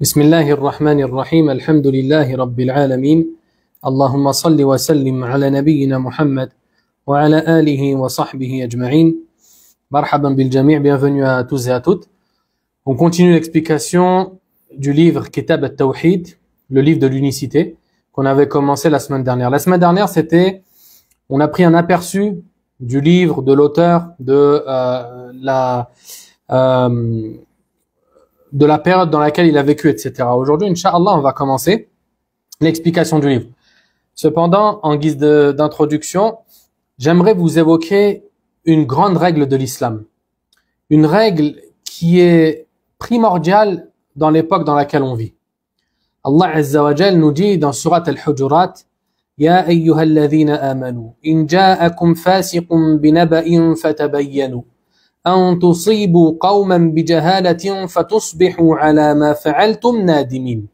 بسم الله الرحمن الرحيم الحمد لله رب العالمين اللهم صل وسلم على نبينا محمد وعلى آله وصحبه أجمعين مرحبا بالجميع bienvenue à tous et à toutes on continue l'explication du livre Kitab al-Tawhid le livre de l'unicité qu'on avait commencé la semaine dernière la semaine dernière c'était on a pris un aperçu du livre de l'auteur de euh, la euh, de la période dans laquelle il a vécu, etc. Aujourd'hui, Inch'Allah, on va commencer l'explication du livre. Cependant, en guise d'introduction, j'aimerais vous évoquer une grande règle de l'islam. Une règle qui est primordiale dans l'époque dans laquelle on vit. Allah Azza wa Jal nous dit dans Surat Al-Hujurat Ya amanu in ja'akum binaba'in fatabayyanu أن تصيبوا قوما بجهالة فتصبحوا على ما فعلتم نادمين.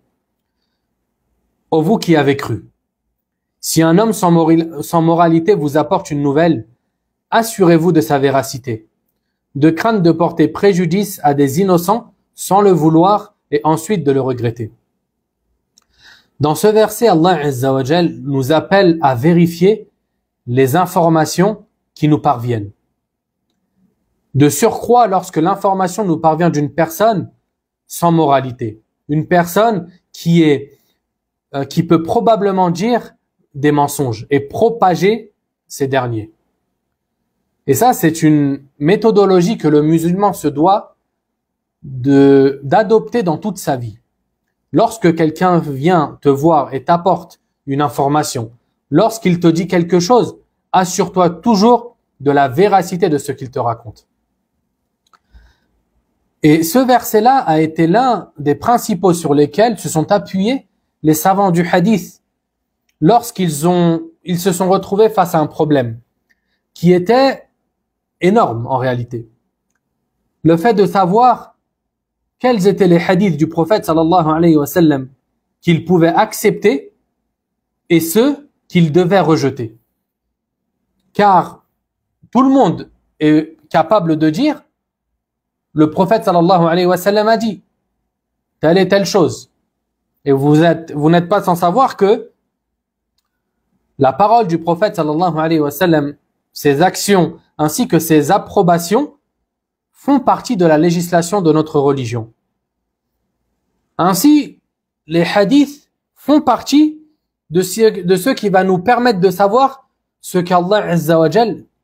Ô vous qui avez cru, si un homme sans, sans moralité vous apporte une nouvelle, assurez-vous de sa véracité, de crainte de porter préjudice à des innocents sans le vouloir et ensuite de le regretter. Dans ce verset, Allah Azza wa Jal nous appelle à vérifier les informations qui nous parviennent. De surcroît, lorsque l'information nous parvient d'une personne sans moralité, une personne qui est euh, qui peut probablement dire des mensonges et propager ces derniers. Et ça, c'est une méthodologie que le musulman se doit d'adopter dans toute sa vie. Lorsque quelqu'un vient te voir et t'apporte une information, lorsqu'il te dit quelque chose, assure-toi toujours de la véracité de ce qu'il te raconte. Et ce verset-là a été l'un des principaux sur lesquels se sont appuyés les savants du hadith lorsqu'ils ont, ils se sont retrouvés face à un problème qui était énorme en réalité. Le fait de savoir quels étaient les hadiths du prophète sallallahu alayhi wa sallam qu'il pouvait accepter et ceux qu'il devait rejeter. Car tout le monde est capable de dire le prophète sallallahu alayhi wa sallam a dit telle et telle chose. Et vous êtes, vous n'êtes pas sans savoir que la parole du prophète sallallahu alayhi wa sallam, ses actions ainsi que ses approbations font partie de la législation de notre religion. Ainsi, les hadiths font partie de ce, qui va nous permettre de savoir ce qu'Allah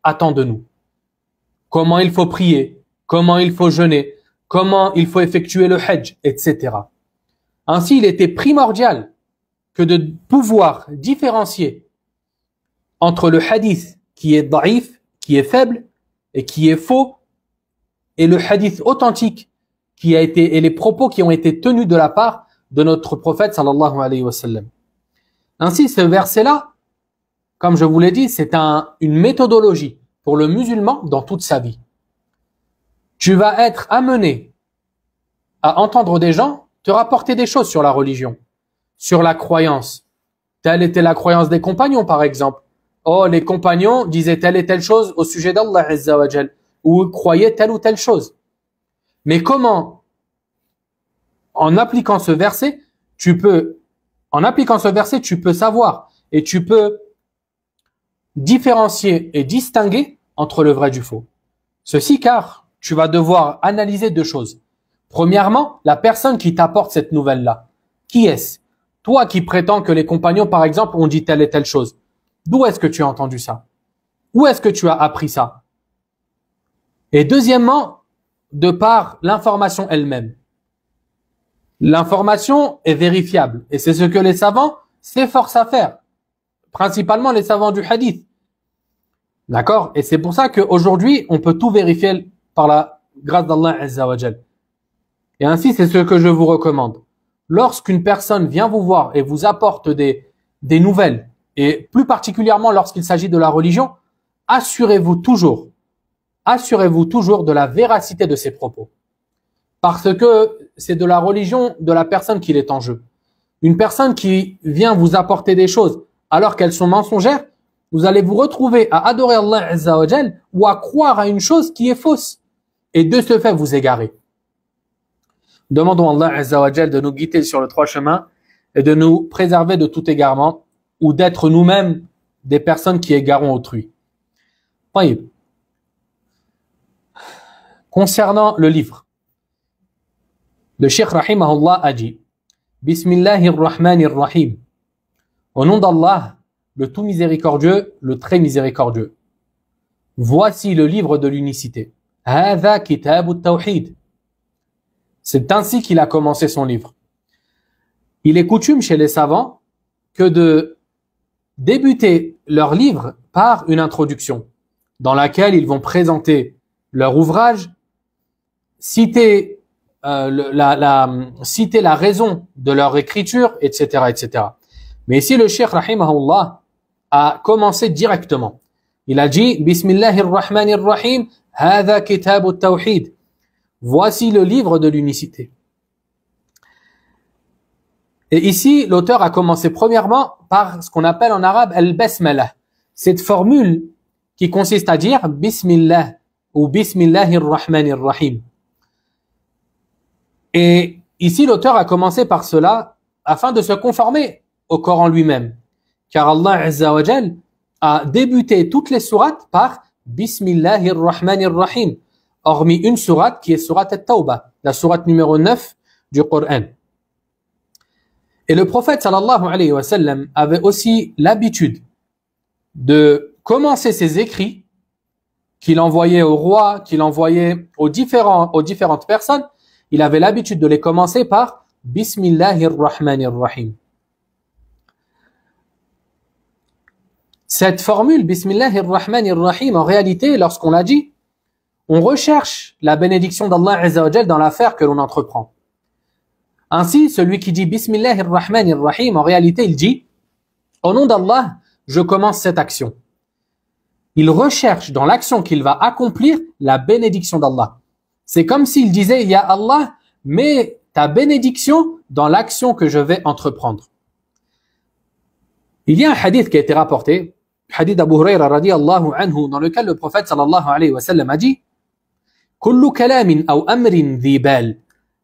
attend de nous. Comment il faut prier, comment il faut jeûner, comment il faut effectuer le hajj, etc. Ainsi, il était primordial que de pouvoir différencier entre le hadith qui est daif, qui est faible et qui est faux, et le hadith authentique qui a été et les propos qui ont été tenus de la part de notre prophète sallallahu alayhi wa sallam. Ainsi, ce verset-là, comme je vous l'ai dit, c'est un, une méthodologie pour le musulman dans toute sa vie. Tu vas être amené à entendre des gens te rapporter des choses sur la religion, sur la croyance. Telle était la croyance des compagnons, par exemple. Oh, les compagnons disaient telle et telle chose au sujet d'Allah Azza wa Jal, ou croyaient telle ou telle chose. Mais comment, en appliquant ce verset, tu peux, en appliquant ce verset, tu peux savoir et tu peux différencier et distinguer entre le vrai du faux? Ceci car tu vas devoir analyser deux choses. Premièrement, la personne qui t'apporte cette nouvelle-là. Qui est-ce? Toi qui prétends que les compagnons, par exemple, ont dit telle et telle chose. D'où est-ce que tu as entendu ça? Où est-ce que tu as appris ça? Et deuxièmement, de par l'information elle-même. L'information est vérifiable et c'est ce que les savants s'efforcent à faire, principalement les savants du hadith. D'accord? Et c'est pour ça qu'aujourd'hui, on peut tout vérifier par la grâce d'Allah Azza wa Jal. Et ainsi, c'est ce que je vous recommande. Lorsqu'une personne vient vous voir et vous apporte des, des nouvelles, et plus particulièrement lorsqu'il s'agit de la religion, assurez-vous toujours, assurez-vous toujours de la véracité de ses propos. Parce que c'est de la religion de la personne qu'il est en jeu. Une personne qui vient vous apporter des choses alors qu'elles sont mensongères, vous allez vous retrouver à adorer Allah Azza wa Jal ou à croire à une chose qui est fausse et de ce fait vous égarer. Demandons à Allah Azzawajal de nous guider sur le trois chemins et de nous préserver de tout égarement ou d'être nous-mêmes des personnes qui égarons autrui. Taïb. Concernant le livre, le Cheikh Rahimahullah a dit Bismillahir Rahmanir Rahim. Au nom d'Allah, le tout miséricordieux, le très miséricordieux. Voici le livre de l'unicité. C'est ainsi qu'il a commencé son livre. Il est coutume chez les savants que de débuter leur livre par une introduction dans laquelle ils vont présenter leur ouvrage, citer, euh, la, la, citer la raison de leur écriture, etc., etc. Mais ici, le Cheikh Rahimahullah a commencé directement. Il a dit Bismillahir Rahmanir Rahim. Voici le livre de l'unicité. Et ici, l'auteur a commencé premièrement par ce qu'on appelle en arabe al-basmala. Cette formule qui consiste à dire Bismillah ou Bismillahir Rahmanir Rahim. Et ici, l'auteur a commencé par cela afin de se conformer au Coran lui-même. Car Allah Azza a débuté toutes les sourates par Bismillahir Rahmanir Rahim, hormis une sourate qui est sourate At-Tawbah, la sourate numéro 9 du Coran. Et le prophète sallallahu alayhi wa sallam avait aussi l'habitude de commencer ses écrits qu'il envoyait au roi, qu'il envoyait aux, aux différentes personnes, il avait l'habitude de les commencer par Bismillahir Rahmanir Rahim. Cette formule, Bismillahir Rahmanir Rahim, en réalité, lorsqu'on l'a dit, on recherche la bénédiction d'Allah Azzawajal dans l'affaire que l'on entreprend. Ainsi, celui qui dit Bismillahir Rahmanir Rahim, en réalité, il dit, au nom d'Allah, je commence cette action. Il recherche dans l'action qu'il va accomplir la bénédiction d'Allah. C'est comme s'il disait, Ya Allah, mets ta bénédiction dans l'action que je vais entreprendre. Il y a un hadith qui a été rapporté, hadith d'Abu Huraira radiallahu anhu, dans lequel le prophète sallallahu alayhi wa sallam a dit, كل كلام أو أمر ذي بال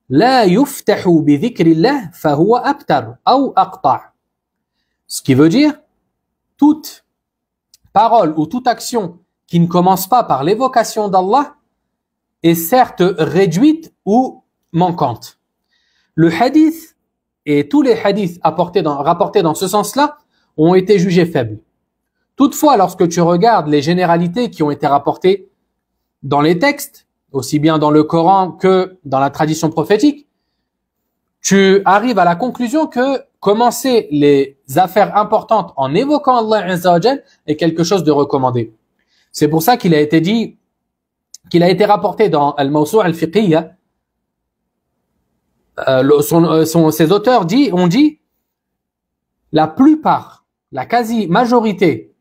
لا يفتح بذكر الله فهو أبتر أو أقطع. Ce qui veut dire, toute parole ou toute action qui ne commence pas par l'évocation d'Allah est certes réduite ou manquante. Le hadith et tous les hadiths apportés dans, rapportés dans ce sens-là ont été jugés faibles. Toutefois, lorsque tu regardes les généralités qui ont été rapportées dans les textes, aussi bien dans le Coran que dans la tradition prophétique, tu arrives à la conclusion que commencer les affaires importantes en évoquant Allah Azza est quelque chose de recommandé. C'est pour ça qu'il a été dit, qu'il a été rapporté dans Al-Mawsu' al-Fiqhiyya, euh, euh, ses auteurs ont dit, la plupart, la quasi-majorité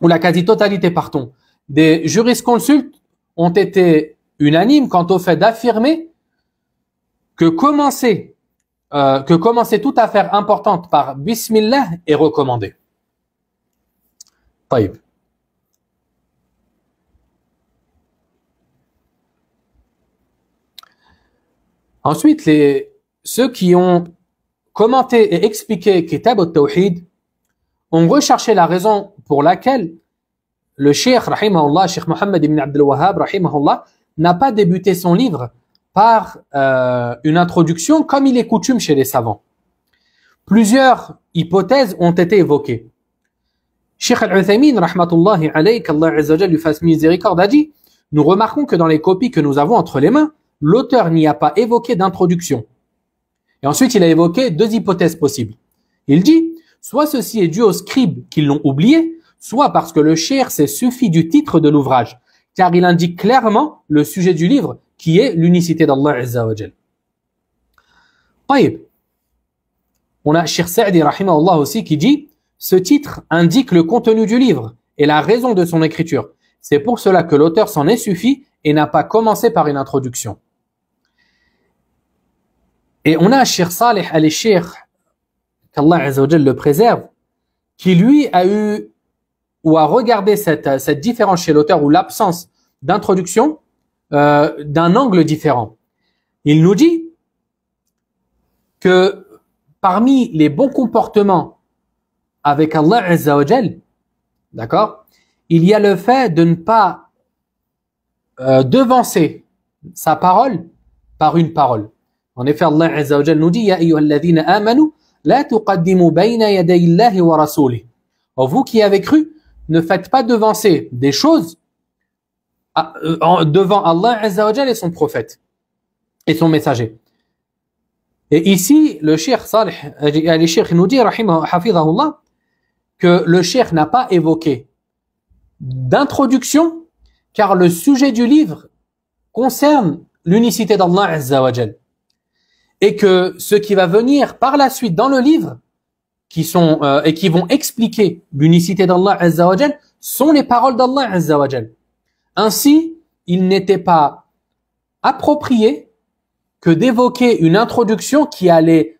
ou la quasi-totalité, pardon, des jurisconsultes ont été unanimes quant au fait d'affirmer que commencer, euh, que commencer toute affaire importante par Bismillah est recommandé. طيب. Ensuite, les, ceux qui ont commenté et expliqué Kitab al-Tawhid ont recherché la raison pour laquelle le Cheikh, rahimahullah, Cheikh Mohammed ibn Abdul Wahhab, rahimahullah, n'a pas débuté son livre par euh, une introduction comme il est coutume chez les savants. Plusieurs hypothèses ont été évoquées. Cheikh Al-Uthaymin, rahmatullahi alayhi, qu'Allah lui fasse miséricorde, a dit, nous remarquons que dans les copies que nous avons entre les mains, l'auteur n'y a pas évoqué d'introduction. Et ensuite, il a évoqué deux hypothèses possibles. Il dit, soit ceci est dû aux scribes qui l'ont oublié, soit parce que le cher s'est suffi du titre de l'ouvrage, car il indique clairement le sujet du livre, qui est l'unicité d'Allah Azza wa On a Shir Sa'di rahimahullah aussi qui dit, ce titre indique le contenu du livre et la raison de son écriture. C'est pour cela que l'auteur s'en est suffi et n'a pas commencé par une introduction. Et on a Shir Salih al-Shir, qu'Allah le préserve, qui lui a eu ou a regardé cette, cette différence chez l'auteur ou l'absence d'introduction euh, d'un angle différent. Il nous dit que parmi les bons comportements avec Allah Azza d'accord, il y a le fait de ne pas euh, devancer sa parole par une parole. En effet, Allah Azza nous dit Ya amanu la tuqaddimu bayna yaday Allahi wa rasulih. Vous qui avez cru, ne faites pas devancer des choses euh, devant Allah Azza wa Jal et son prophète et son messager. Et ici, le cheikh Salih, euh, le cheikh nous dit, que le cheikh n'a pas évoqué d'introduction, car le sujet du livre concerne l'unicité d'Allah Azza wa Jal. Et que ce qui va venir par la suite dans le livre, qui sont euh, et qui vont expliquer l'unicité d'Allah Azza wa Jal, sont les paroles d'Allah Azza wa Jal. Ainsi, il n'était pas approprié que d'évoquer une introduction qui allait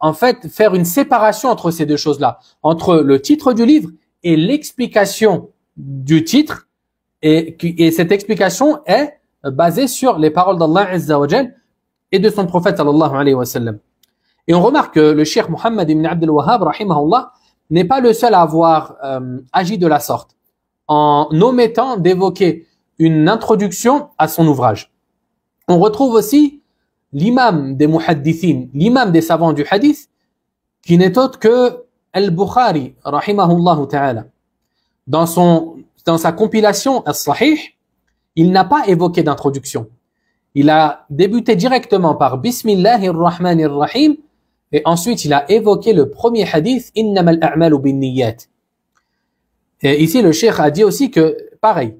en fait faire une séparation entre ces deux choses-là, entre le titre du livre et l'explication du titre, et, et cette explication est basée sur les paroles d'Allah Azza wa Jal et de son prophète sallallahu alayhi wa sallam. Et on remarque que le cheikh Mohammed ibn Abdel Wahhab, rahimahullah, n'est pas le seul à avoir euh, agi de la sorte, en omettant d'évoquer une introduction à son ouvrage. On retrouve aussi l'imam des muhaddithin, l'imam des savants du hadith, qui n'est autre que Al-Bukhari, rahimahullah ta'ala. Dans son, dans sa compilation As-Sahih, il n'a pas évoqué d'introduction. Il a débuté directement par Bismillahir Rahmanir Rahim, et ensuite il a évoqué le premier hadith, Innamal a'malu bin. Et ici, le cheikh a dit aussi que, pareil,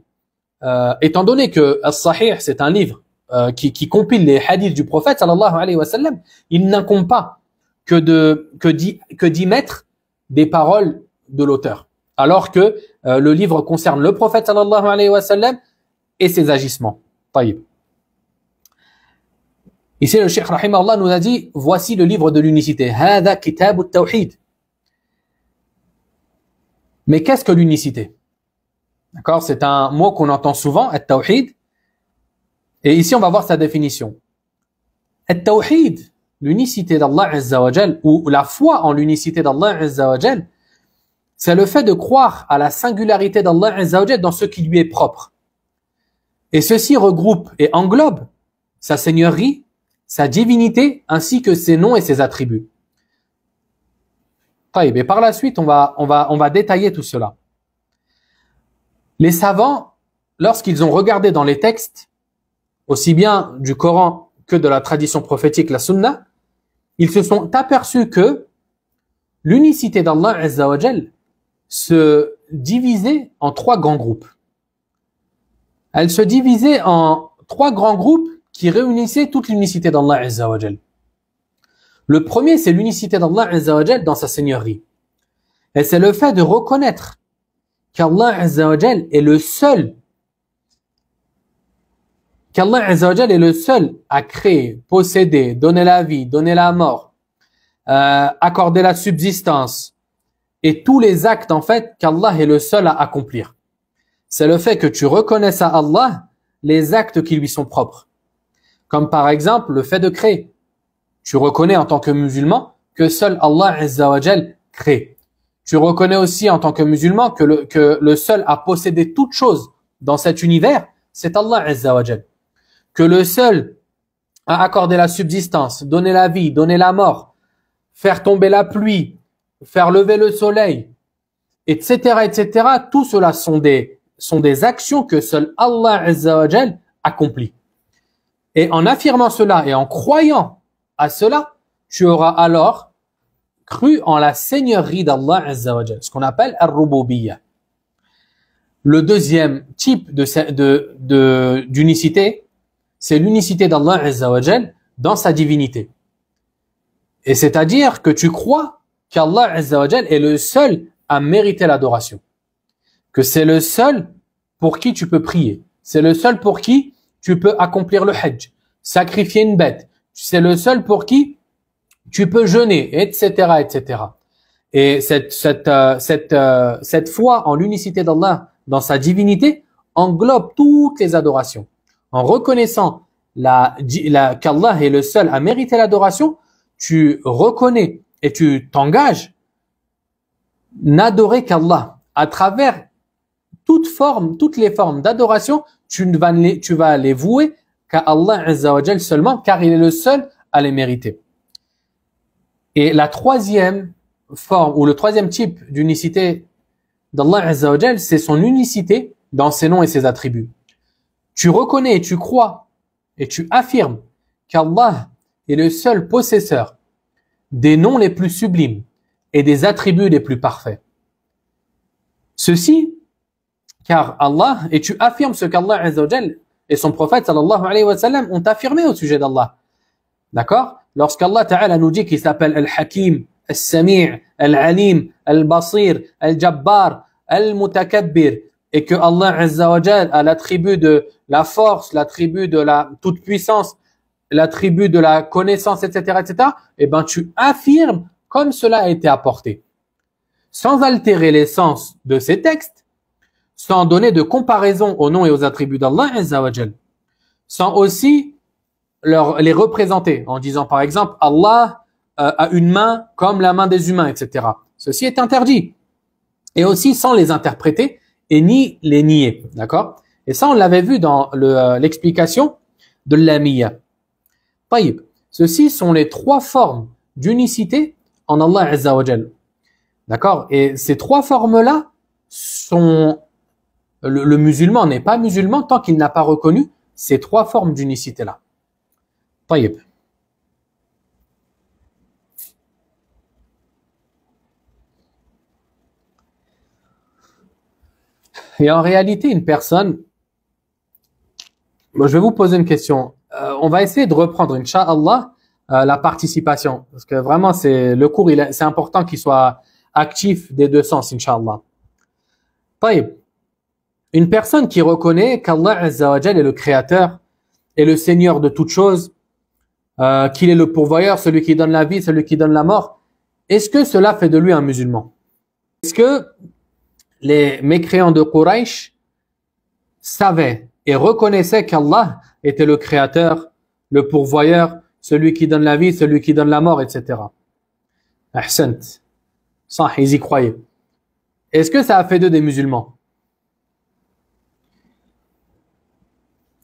euh, étant donné que As-Sahih, c'est un livre euh, qui, qui compile les hadiths du prophète sallallahu alayhi wa sallam, il n'incombe pas que de que d'y que d'y mettre des paroles de l'auteur, alors que euh, le livre concerne le prophète sallallahu alayhi wa sallam et ses agissements. Taïb. Ici, le Cheikh rahimahullah nous a dit voici le livre de l'unicité. Mais qu'est-ce que l'unicité? D'accord? C'est un mot qu'on entend souvent, at-tawhid. Et ici, on va voir sa définition. At-tawhid, l'unicité d'Allah Azza wa ou la foi en l'unicité d'Allah Azza wa c'est le fait de croire à la singularité d'Allah Azza wa dans ce qui lui est propre. Et ceci regroupe et englobe sa seigneurie, sa divinité, ainsi que ses noms et ses attributs. Et par la suite, on va, on va, on va détailler tout cela. Les savants, lorsqu'ils ont regardé dans les textes, aussi bien du Coran que de la tradition prophétique, la Sunna, ils se sont aperçus que l'unicité d'Allah Azza wa Jal se divisait en trois grands groupes. Elle se divisait en trois grands groupes qui réunissaient toute l'unicité d'Allah Azza. Le premier, c'est l'unicité d'Allah Azza dans sa seigneurie. Et c'est le fait de reconnaître qu'Allah est le seul qu'Allah est le seul à créer, posséder, donner la vie, donner la mort, euh, accorder la subsistance et tous les actes en fait qu'Allah est le seul à accomplir. C'est le fait que tu reconnaisses à Allah les actes qui lui sont propres. Comme par exemple le fait de créer. Tu reconnais en tant que musulman que seul Allah Azza wa Jal crée. Tu reconnais aussi en tant que musulman que le, seul à posséder toute chose dans cet univers, c'est Allah Azza wa Jal. Que le seul à accorder la subsistance, donner la vie, donner la mort, faire tomber la pluie, faire lever le soleil, etc., etc., tout cela sont des, sont des actions que seul Allah Azza wa Jal accomplit. Et en affirmant cela et en croyant à cela, tu auras alors cru en la seigneurie d'Allah Azza ce qu'on appelle Ar-Rububiyyah. Le deuxième type de, de, de, d'unicité, c'est l'unicité d'Allah Azza dans sa divinité. Et c'est-à-dire que tu crois qu'Allah Azza est le seul à mériter l'adoration. Que c'est le seul pour qui tu peux prier. C'est le seul pour qui tu peux accomplir le hajj, sacrifier une bête. C'est le seul pour qui tu peux jeûner, etc., etc. Et cette, cette, euh, cette, euh, cette foi en l'unicité d'Allah dans sa divinité englobe toutes les adorations. En reconnaissant la, la, qu'Allah est le seul à mériter l'adoration, tu reconnais et tu t'engages n'adorer qu'Allah à travers toute forme, toutes les formes d'adoration, tu, ne vas tu vas les vouer qu'à Allah Azza wa Jal seulement, car il est le seul à les mériter. Et la troisième forme, ou le troisième type d'unicité d'Allah Azza wa Jal, c'est son unicité dans ses noms et ses attributs. Tu reconnais et tu crois et tu affirmes qu'Allah est le seul possesseur des noms les plus sublimes et des attributs les plus parfaits. Ceci, car Allah, et tu affirmes ce qu'Allah et son prophète sallallahu alayhi wa sallam ont affirmé au sujet d'Allah. D'accord? Lorsqu'Allah Ta'ala nous dit qu'il s'appelle Al-Hakim, Al-Sami' Al-Alim, Al-Basir, Al-Jabbar, Al-Mutakabbir, et que Allah Azza wa a l'attribut de la force, l'attribut de la toute puissance, l'attribut de la connaissance, etc., etc., eh ben, tu affirmes comme cela a été apporté. Sans altérer l'essence de ces textes, sans donner de comparaison aux noms et aux attributs d'Allah Azza wa sans aussi leur, les représenter en disant par exemple Allah euh, a une main comme la main des humains, etc. Ceci est interdit. Et aussi sans les interpréter et ni les nier. D'accord? Et ça, on l'avait vu dans euh, l'explication de l'amiya. Taïb. Ceci sont les trois formes d'unicité en Allah Azza wa D'accord? Et ces trois formes-là sont... Le, musulman n'est pas musulman tant qu'il n'a pas reconnu ces trois formes d'unicité-là. Taïb. Et en réalité, une personne, je vais vous poser une question. Euh, on va essayer de reprendre, Inch'Allah, euh, la participation. Parce que vraiment, c'est le cours, c'est important qu'il soit actif des deux sens, Inch'Allah. Taïb. Une personne qui reconnaît qu'Allah est le créateur et le seigneur de toutes choses, euh, qu'il est le pourvoyeur, celui qui donne la vie, celui qui donne la mort, est-ce que cela fait de lui un musulman? Est-ce que les mécréants de Quraysh savaient et reconnaissaient qu'Allah était le créateur, le pourvoyeur, celui qui donne la vie, celui qui donne la mort, etc. Ahsant. Ils y croyaient. Est-ce que ça a fait d'eux des musulmans?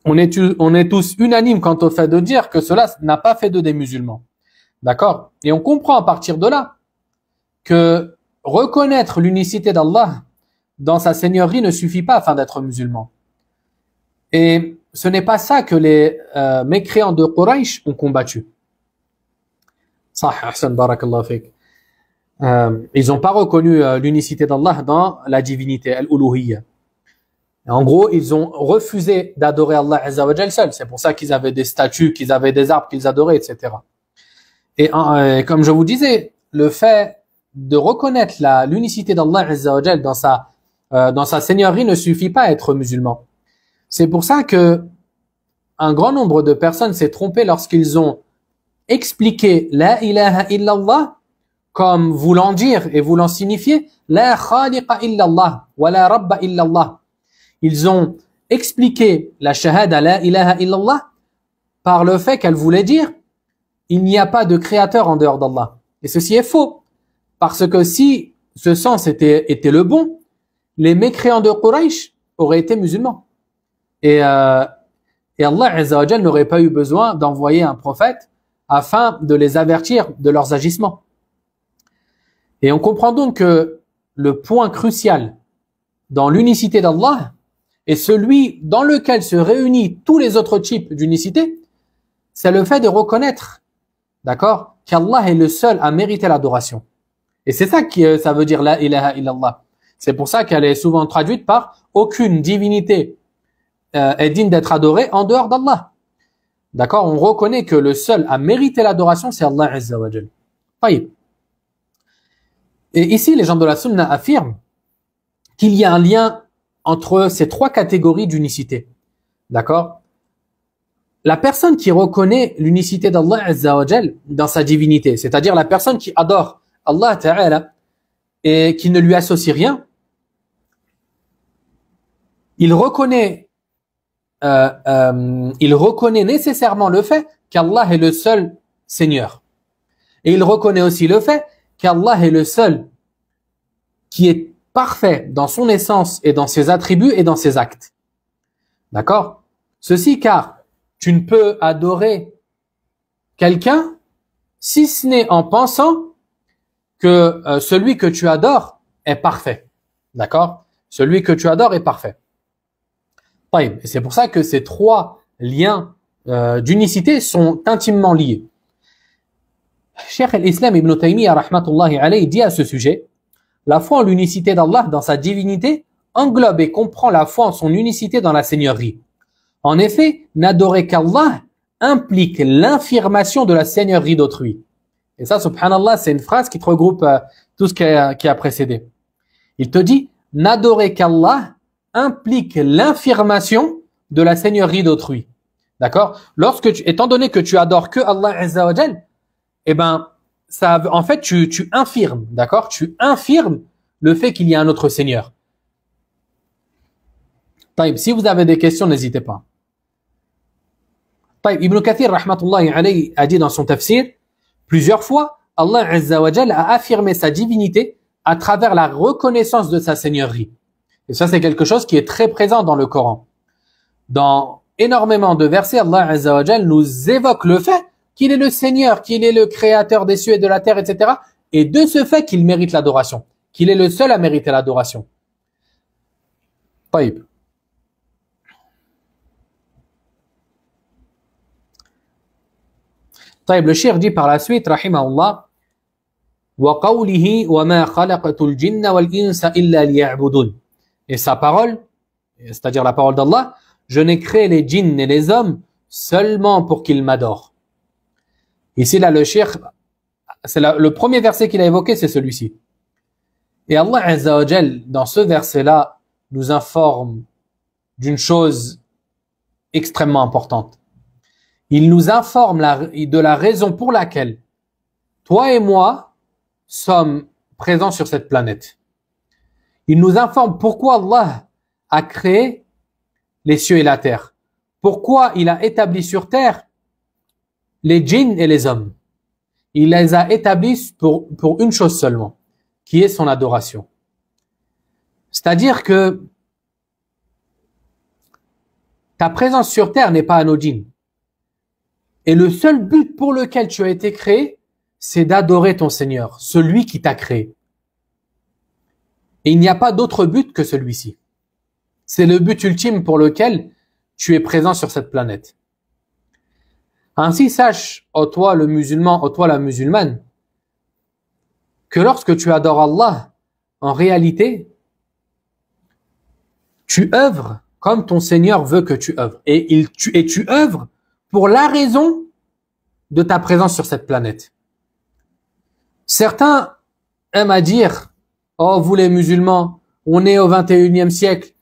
On est, on est tous unanimes quant au fait de dire que cela n'a pas fait d'eux des musulmans. D'accord? Et on comprend à partir de là que reconnaître l'unicité d'Allah dans sa seigneurie ne suffit pas afin d'être musulman. Et ce n'est pas ça que les euh, mécréants de Quraysh ont combattu. Euh, ils n'ont pas reconnu euh, l'unicité d'Allah dans la divinité, al En gros, ils ont refusé d'adorer Allah seul. C'est pour ça qu'ils avaient des statues, qu'ils avaient des arbres qu'ils adoraient, etc. Et comme je vous disais, le fait de reconnaître l'unicité d'Allah dans sa dans sa seigneurie ne suffit pas à être musulman. C'est pour ça que un grand nombre de personnes s'est trompé lorsqu'ils ont expliqué la ilaha illallah comme voulant dire et voulant signifier la khaliqa illallah wa la rabba illallah. Ils ont expliqué la shahada la ilaha illallah par le fait qu'elle voulait dire il n'y a pas de créateur en dehors d'Allah. Et ceci est faux. Parce que si ce sens était, était le bon, les mécréants de Quraysh auraient été musulmans. Et, euh, et Allah n'aurait pas eu besoin d'envoyer un prophète afin de les avertir de leurs agissements. Et on comprend donc que le point crucial dans l'unicité d'Allah est celui dans lequel se réunissent tous les autres types d'unicité, c'est le fait de reconnaître, d'accord, qu'Allah est le seul à mériter l'adoration. Et c'est ça que ça veut dire la ilaha illallah. C'est pour ça qu'elle est souvent traduite par aucune divinité euh, est digne d'être adoré en dehors d'Allah. D'accord On reconnaît que le seul à mériter l'adoration, c'est Allah Azza Et ici, les gens de la Sunna affirment qu'il y a un lien entre ces trois catégories d'unicité. D'accord? La personne qui reconnaît l'unicité d'Allah Azza wa dans sa divinité, c'est-à-dire la personne qui adore Allah Ta'ala et qui ne lui associe rien, il reconnaît euh, euh, il reconnaît nécessairement le fait qu'Allah est le seul Seigneur. Et il reconnaît aussi le fait qu'Allah est le seul qui est parfait dans son essence et dans ses attributs et dans ses actes. D'accord? Ceci car tu ne peux adorer quelqu'un si ce n'est en pensant que euh, celui que tu adores est parfait. D'accord? Celui que tu adores est parfait. Et c'est pour ça que ces trois liens euh, d'unicité sont intimement liés. Cheikh al-Islam ibn Taymiyyah rahmatullahi alayhi dit à ce sujet, la foi en l'unicité d'Allah dans sa divinité englobe et comprend la foi en son unicité dans la seigneurie. En effet, n'adorer qu'Allah implique l'infirmation de la seigneurie d'autrui. Et ça, subhanallah, c'est une phrase qui te regroupe euh, tout ce qui a, qui a précédé. Il te dit, n'adorer qu'Allah implique l'infirmation de la seigneurie d'autrui. D'accord? Lorsque tu, étant donné que tu adores que Allah eh ben, ça, en fait, tu, tu infirmes, d'accord? Tu infirmes le fait qu'il y a un autre Seigneur. Taïb, si vous avez des questions, n'hésitez pas. Taïb, Ibn Kathir, rahmatullahi alayhi, a dit dans son tafsir, plusieurs fois, Allah Azza wa a affirmé sa divinité à travers la reconnaissance de sa seigneurie. Et ça, c'est quelque chose qui est très présent dans le Coran. Dans énormément de versets, Allah Azza wa nous évoque le fait qu'il est le Seigneur, qu'il est le créateur des cieux et de la terre, etc. Et de ce fait qu'il mérite l'adoration, qu'il est le seul à mériter l'adoration. طيب. طيب, le shir dit par la suite, rahimahullah, وقوله وما خلقت الجن والإنس إلا ليعبدون. Et sa parole, c'est-à-dire la parole d'Allah, je n'ai créé les djinns et les hommes seulement pour qu'ils m'adorent. Ici, là, le shir, c'est le premier verset qu'il a évoqué, c'est celui-ci. Et Allah Azza dans ce verset-là, nous informe d'une chose extrêmement importante. Il nous informe de la raison pour laquelle toi et moi sommes présents sur cette planète. Il nous informe pourquoi Allah a créé les cieux et la terre. Pourquoi il a établi sur terre les djinns et les hommes. Il les a établis pour, pour une chose seulement, qui est son adoration. C'est-à-dire que ta présence sur terre n'est pas anodine. Et le seul but pour lequel tu as été créé, c'est d'adorer ton Seigneur, celui qui t'a créé. Et il n'y a pas d'autre but que celui-ci. C'est le but ultime pour lequel tu es présent sur cette planète. Ainsi sache, ô toi le musulman, ô toi la musulmane, que lorsque tu adores Allah, en réalité, tu œuvres comme ton Seigneur veut que tu œuvres. Et, il, tu, et tu œuvres pour la raison de ta présence sur cette planète. Certains aiment à dire, oh vous les musulmans, on est au 21e siècle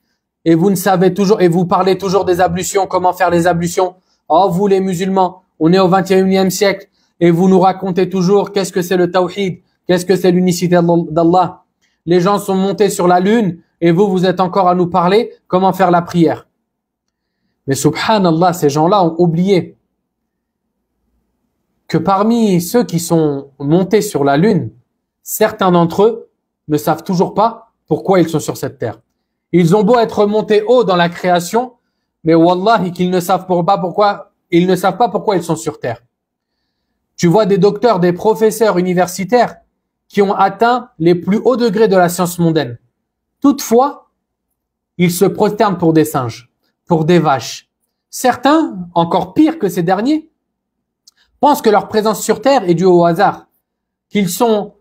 et vous ne savez toujours, et vous parlez toujours des ablutions, comment faire les ablutions. Oh vous les musulmans, on est au 21e siècle et vous nous racontez toujours qu'est-ce que c'est le tawhid, qu'est-ce que c'est l'unicité d'Allah. Les gens sont montés sur la lune et vous, vous êtes encore à nous parler comment faire la prière. Mais subhanallah, ces gens-là ont oublié que parmi ceux qui sont montés sur la lune, certains d'entre eux ne savent toujours pas pourquoi ils sont sur cette terre. Ils ont beau être montés haut dans la création, mais wallahi qu'ils ne savent pas pourquoi ils ne savent pas pourquoi ils sont sur Terre. Tu vois des docteurs, des professeurs universitaires qui ont atteint les plus hauts degrés de la science mondaine. Toutefois, ils se prosternent pour des singes, pour des vaches. Certains, encore pire que ces derniers, pensent que leur présence sur Terre est due au hasard, qu'ils sont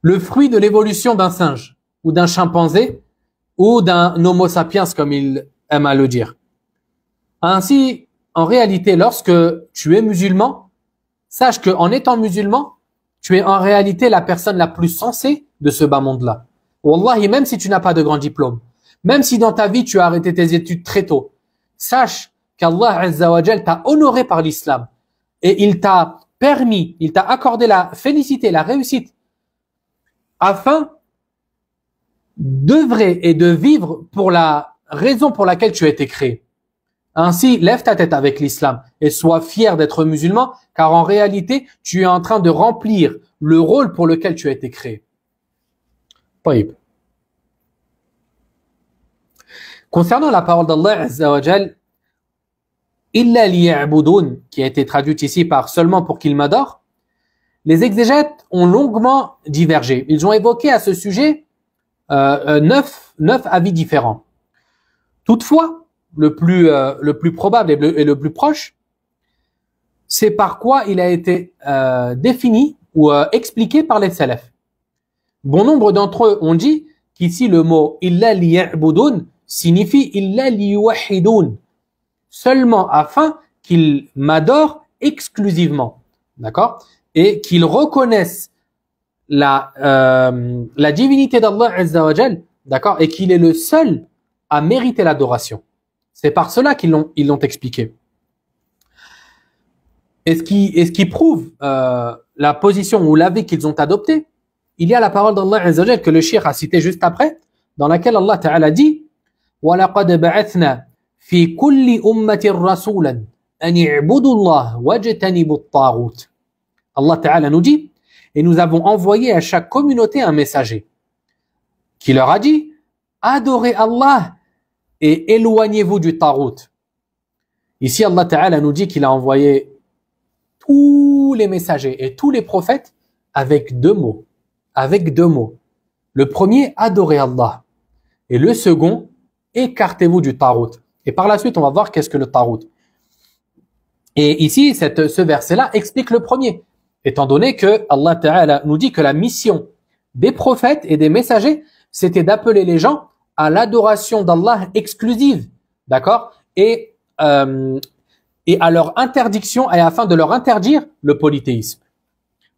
le fruit de l'évolution d'un singe, ou d'un chimpanzé, ou d'un homo sapiens, comme ils aiment à le dire. Ainsi, en réalité, lorsque tu es musulman, sache qu'en étant musulman, tu es en réalité la personne la plus sensée de ce bas monde-là. Wallahi, même si tu n'as pas de grand diplôme, même si dans ta vie tu as arrêté tes études très tôt, sache qu'Allah Azza wa t'a honoré par l'islam et il t'a permis, il t'a accordé la félicité, la réussite afin d'œuvrer et de vivre pour la raison pour laquelle tu as été créé Ainsi, lève ta tête avec l'islam et sois fier d'être musulman, car en réalité, tu es en train de remplir le rôle pour lequel tu as été créé. طيب. Concernant la parole d'Allah Azza wa Jal, illa liya'budun, qui a été traduite ici par seulement pour qu'ils m'adorent, les exégètes ont longuement divergé. Ils ont évoqué à ce sujet euh, euh, neuf, neuf avis différents. Toutefois, le plus, euh, le plus probable et le, plus proche, c'est par quoi il a été euh, défini ou euh, expliqué par les salafs. Bon nombre d'entre eux ont dit qu'ici le mot illa liya'budun signifie illa liyuwahidun, seulement afin qu'ils m'adorent exclusivement. D'accord? Et qu'ils reconnaissent la, euh, la divinité d'Allah Azza d'accord? Et qu'il est le seul à mériter l'adoration. C'est par cela qu'ils l'ont ils l'ont expliqué. Et ce qui, et ce qui prouve euh, la position ou l'avis qu'ils ont adopté, il y a la parole d'Allah Azza wa Jal que le shir a cité juste après, dans laquelle Allah Ta'ala dit وَلَقَدْ بَعَثْنَا فِي كُلِّ أُمَّةٍ رَسُولًا أَنِ اعْبُدُوا اللَّهَ وَاجْتَنِبُوا الطَّاغُوتَ Allah Ta'ala nous dit et nous avons envoyé à chaque communauté un messager qui leur a dit adorez Allah et éloignez-vous du tarout. Ici, Allah Ta'ala nous dit qu'il a envoyé tous les messagers et tous les prophètes avec deux mots. Avec deux mots. Le premier, adorez Allah. Et le second, écartez-vous du tarout. Et par la suite, on va voir qu'est-ce que le tarout. Et ici, ce verset-là explique le premier étant donné que Allah Ta'ala nous dit que la mission des prophètes et des messagers, c'était d'appeler les gens à l'adoration d'Allah exclusive, d'accord? Et, euh, et à leur interdiction, et afin de leur interdire le polythéisme.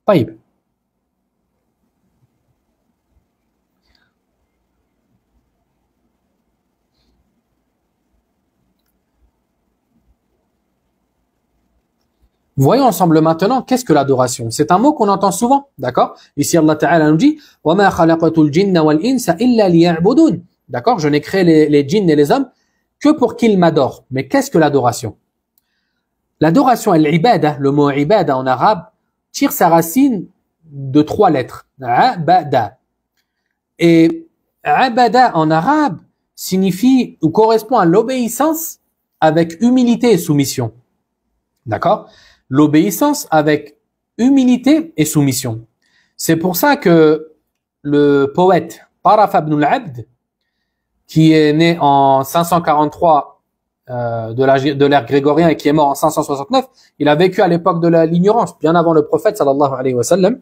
Taïb. Voyons ensemble maintenant qu'est-ce que l'adoration? C'est un mot qu'on entend souvent, d'accord? Ici Allah Ta'ala nous dit « Wa ma khalaqatul jinna wal insa » D'accord? Je n'ai créé les, djinns et les hommes que pour qu'ils m'adorent. Mais qu'est-ce que l'adoration? L'adoration, l'ibada, le mot ibada en arabe, tire sa racine de trois lettres. Abada. Et abada en arabe signifie ou correspond à l'obéissance avec humilité et soumission. D'accord? L'obéissance avec humilité et soumission. C'est pour ça que le poète Paraf ibn al-Abd, qui est né en 543 euh, de l'ère grégorien et qui est mort en 569, il a vécu à l'époque de l'ignorance, bien avant le prophète sallallahu alayhi wa sallam.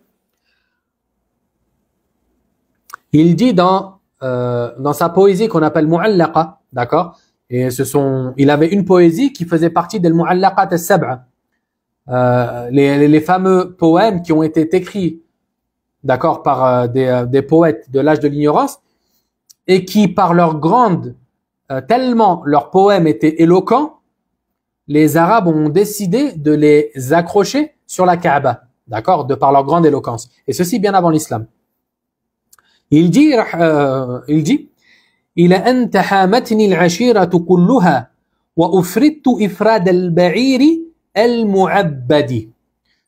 Il dit dans euh, dans sa poésie qu'on appelle Mu'allaqa, d'accord? Et ce sont, il avait une poésie qui faisait partie des Mu'allaqat al-Sab'a, euh, les, les, fameux poèmes qui ont été écrits, d'accord, par euh, des, euh, des, poètes de l'âge de l'ignorance, et qui, par leur grande, tellement leurs poèmes étaient éloquents, les Arabes ont décidé de les accrocher sur la Kaaba, d'accord, de par leur grande éloquence. Et ceci bien avant l'islam. Il dit, euh, il dit, il a kulluha wa ifrad al-ba'iri El Mu'abbadi.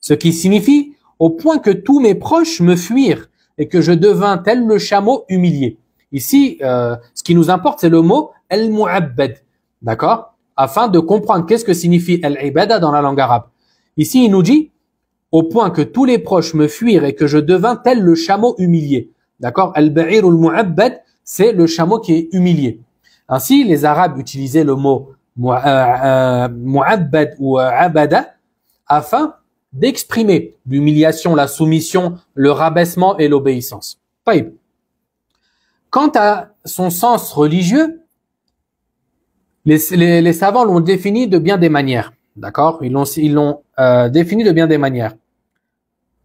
Ce qui signifie au point que tous mes proches me fuirent et que je devins tel le chameau humilié. Ici, euh, ce qui nous importe, c'est le mot El Mu'abbad. D'accord? Afin de comprendre qu'est-ce que signifie El Ibada dans la langue arabe. Ici, il nous dit au point que tous les proches me fuirent et que je devins tel le chameau humilié. D'accord? El Ba'ir Mu'abbad, c'est le chameau qui est humilié. Ainsi, les Arabes utilisaient le mot euh, euh, mu'abbad ou abada afin d'exprimer l'humiliation, la soumission, le rabaissement et l'obéissance. Quant à son sens religieux, les, savants l'ont défini de bien des manières. D'accord? Ils l'ont euh, défini de bien des manières.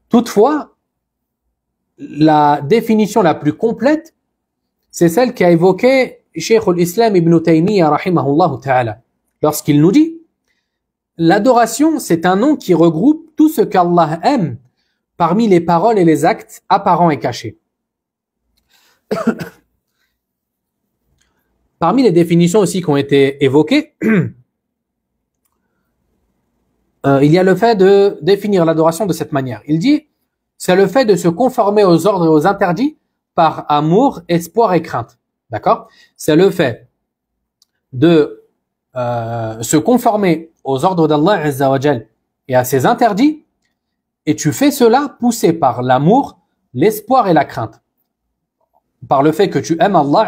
Toutefois, la définition la plus complète, c'est celle qui a évoqué Cheikh al-Islam ibn Taymiyyah rahimahullah ta'ala lorsqu'il nous dit L'adoration, c'est un nom qui regroupe tout ce qu'Allah aime parmi les paroles et les actes apparents et cachés. Parmi les définitions aussi qui ont été évoquées, euh, il y a le fait de définir l'adoration de cette manière. Il dit, c'est le fait de se conformer aux ordres et aux interdits par amour, espoir et crainte. D'accord? C'est le fait de euh, se conformer aux ordres d'Allah et à ses interdits, et tu fais cela poussé par l'amour, l'espoir et la crainte. Par le fait que tu aimes Allah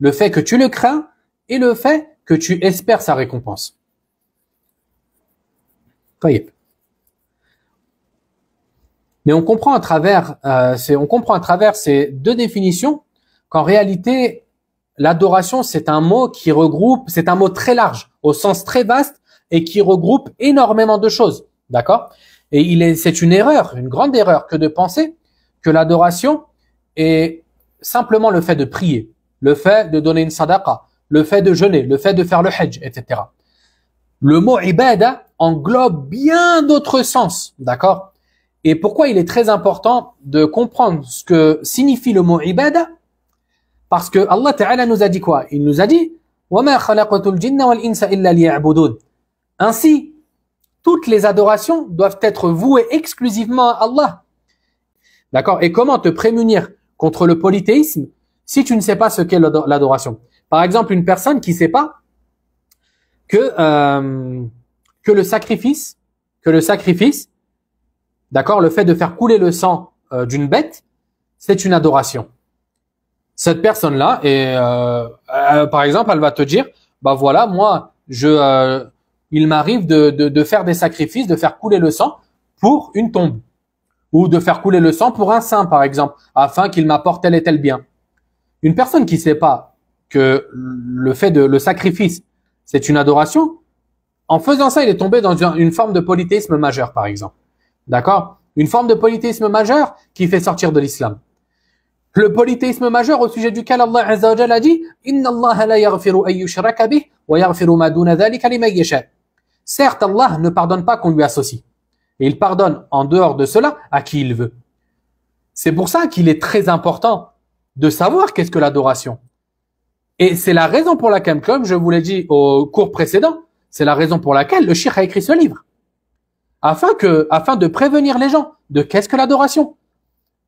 le fait que tu le crains et le fait que tu espères sa récompense. Mais on comprend à travers, euh, on comprend à travers ces deux définitions qu'en réalité, l'adoration, c'est un mot qui regroupe, c'est un mot très large, au sens très vaste, et qui regroupe énormément de choses. D'accord? Et il est, c'est une erreur, une grande erreur, que de penser que l'adoration est simplement le fait de prier, le fait de donner une sadaqa, le fait de jeûner, le fait de faire le hajj, etc. Le mot ibada englobe bien d'autres sens, d'accord? Et pourquoi il est très important de comprendre ce que signifie le mot ibada? Parce que Allah Ta'ala nous a dit quoi? Il nous a dit Ainsi, toutes les adorations doivent être vouées exclusivement à Allah. D'accord? Et comment te prémunir contre le polythéisme? Si tu ne sais pas ce qu'est l'adoration Par exemple, une personne qui ne sait pas que euh, que le sacrifice, que le sacrifice, d'accord, le fait de faire couler le sang euh, d'une bête, c'est une adoration. Cette personne-là, et euh, par exemple, elle va te dire, bah voilà, moi, je, il m'arrive de, de, faire des sacrifices, de faire couler le sang pour une tombe, ou de faire couler le sang pour un saint, par exemple, afin qu'il m'apporte tel et tel bien. Une personne qui sait pas que le fait de le sacrifice, c'est une adoration, en faisant ça, il est tombé dans une forme de polythéisme majeur, par exemple. D'accord? Une forme de polythéisme majeur qui fait sortir de l'islam. Le polythéisme majeur au sujet duquel Allah Azza a dit Inna Allah la yaghfiru an wa yaghfiru ma duna dhalika. Certes, Allah ne pardonne pas qu'on lui associe. Et il pardonne en dehors de cela à qui il veut. C'est pour ça qu'il est très important de savoir qu'est-ce que l'adoration. Et c'est la raison pour laquelle, comme je vous l'ai dit au cours précédent, c'est la raison pour laquelle le shir a écrit ce livre. Afin que, afin de prévenir les gens de qu'est-ce que l'adoration.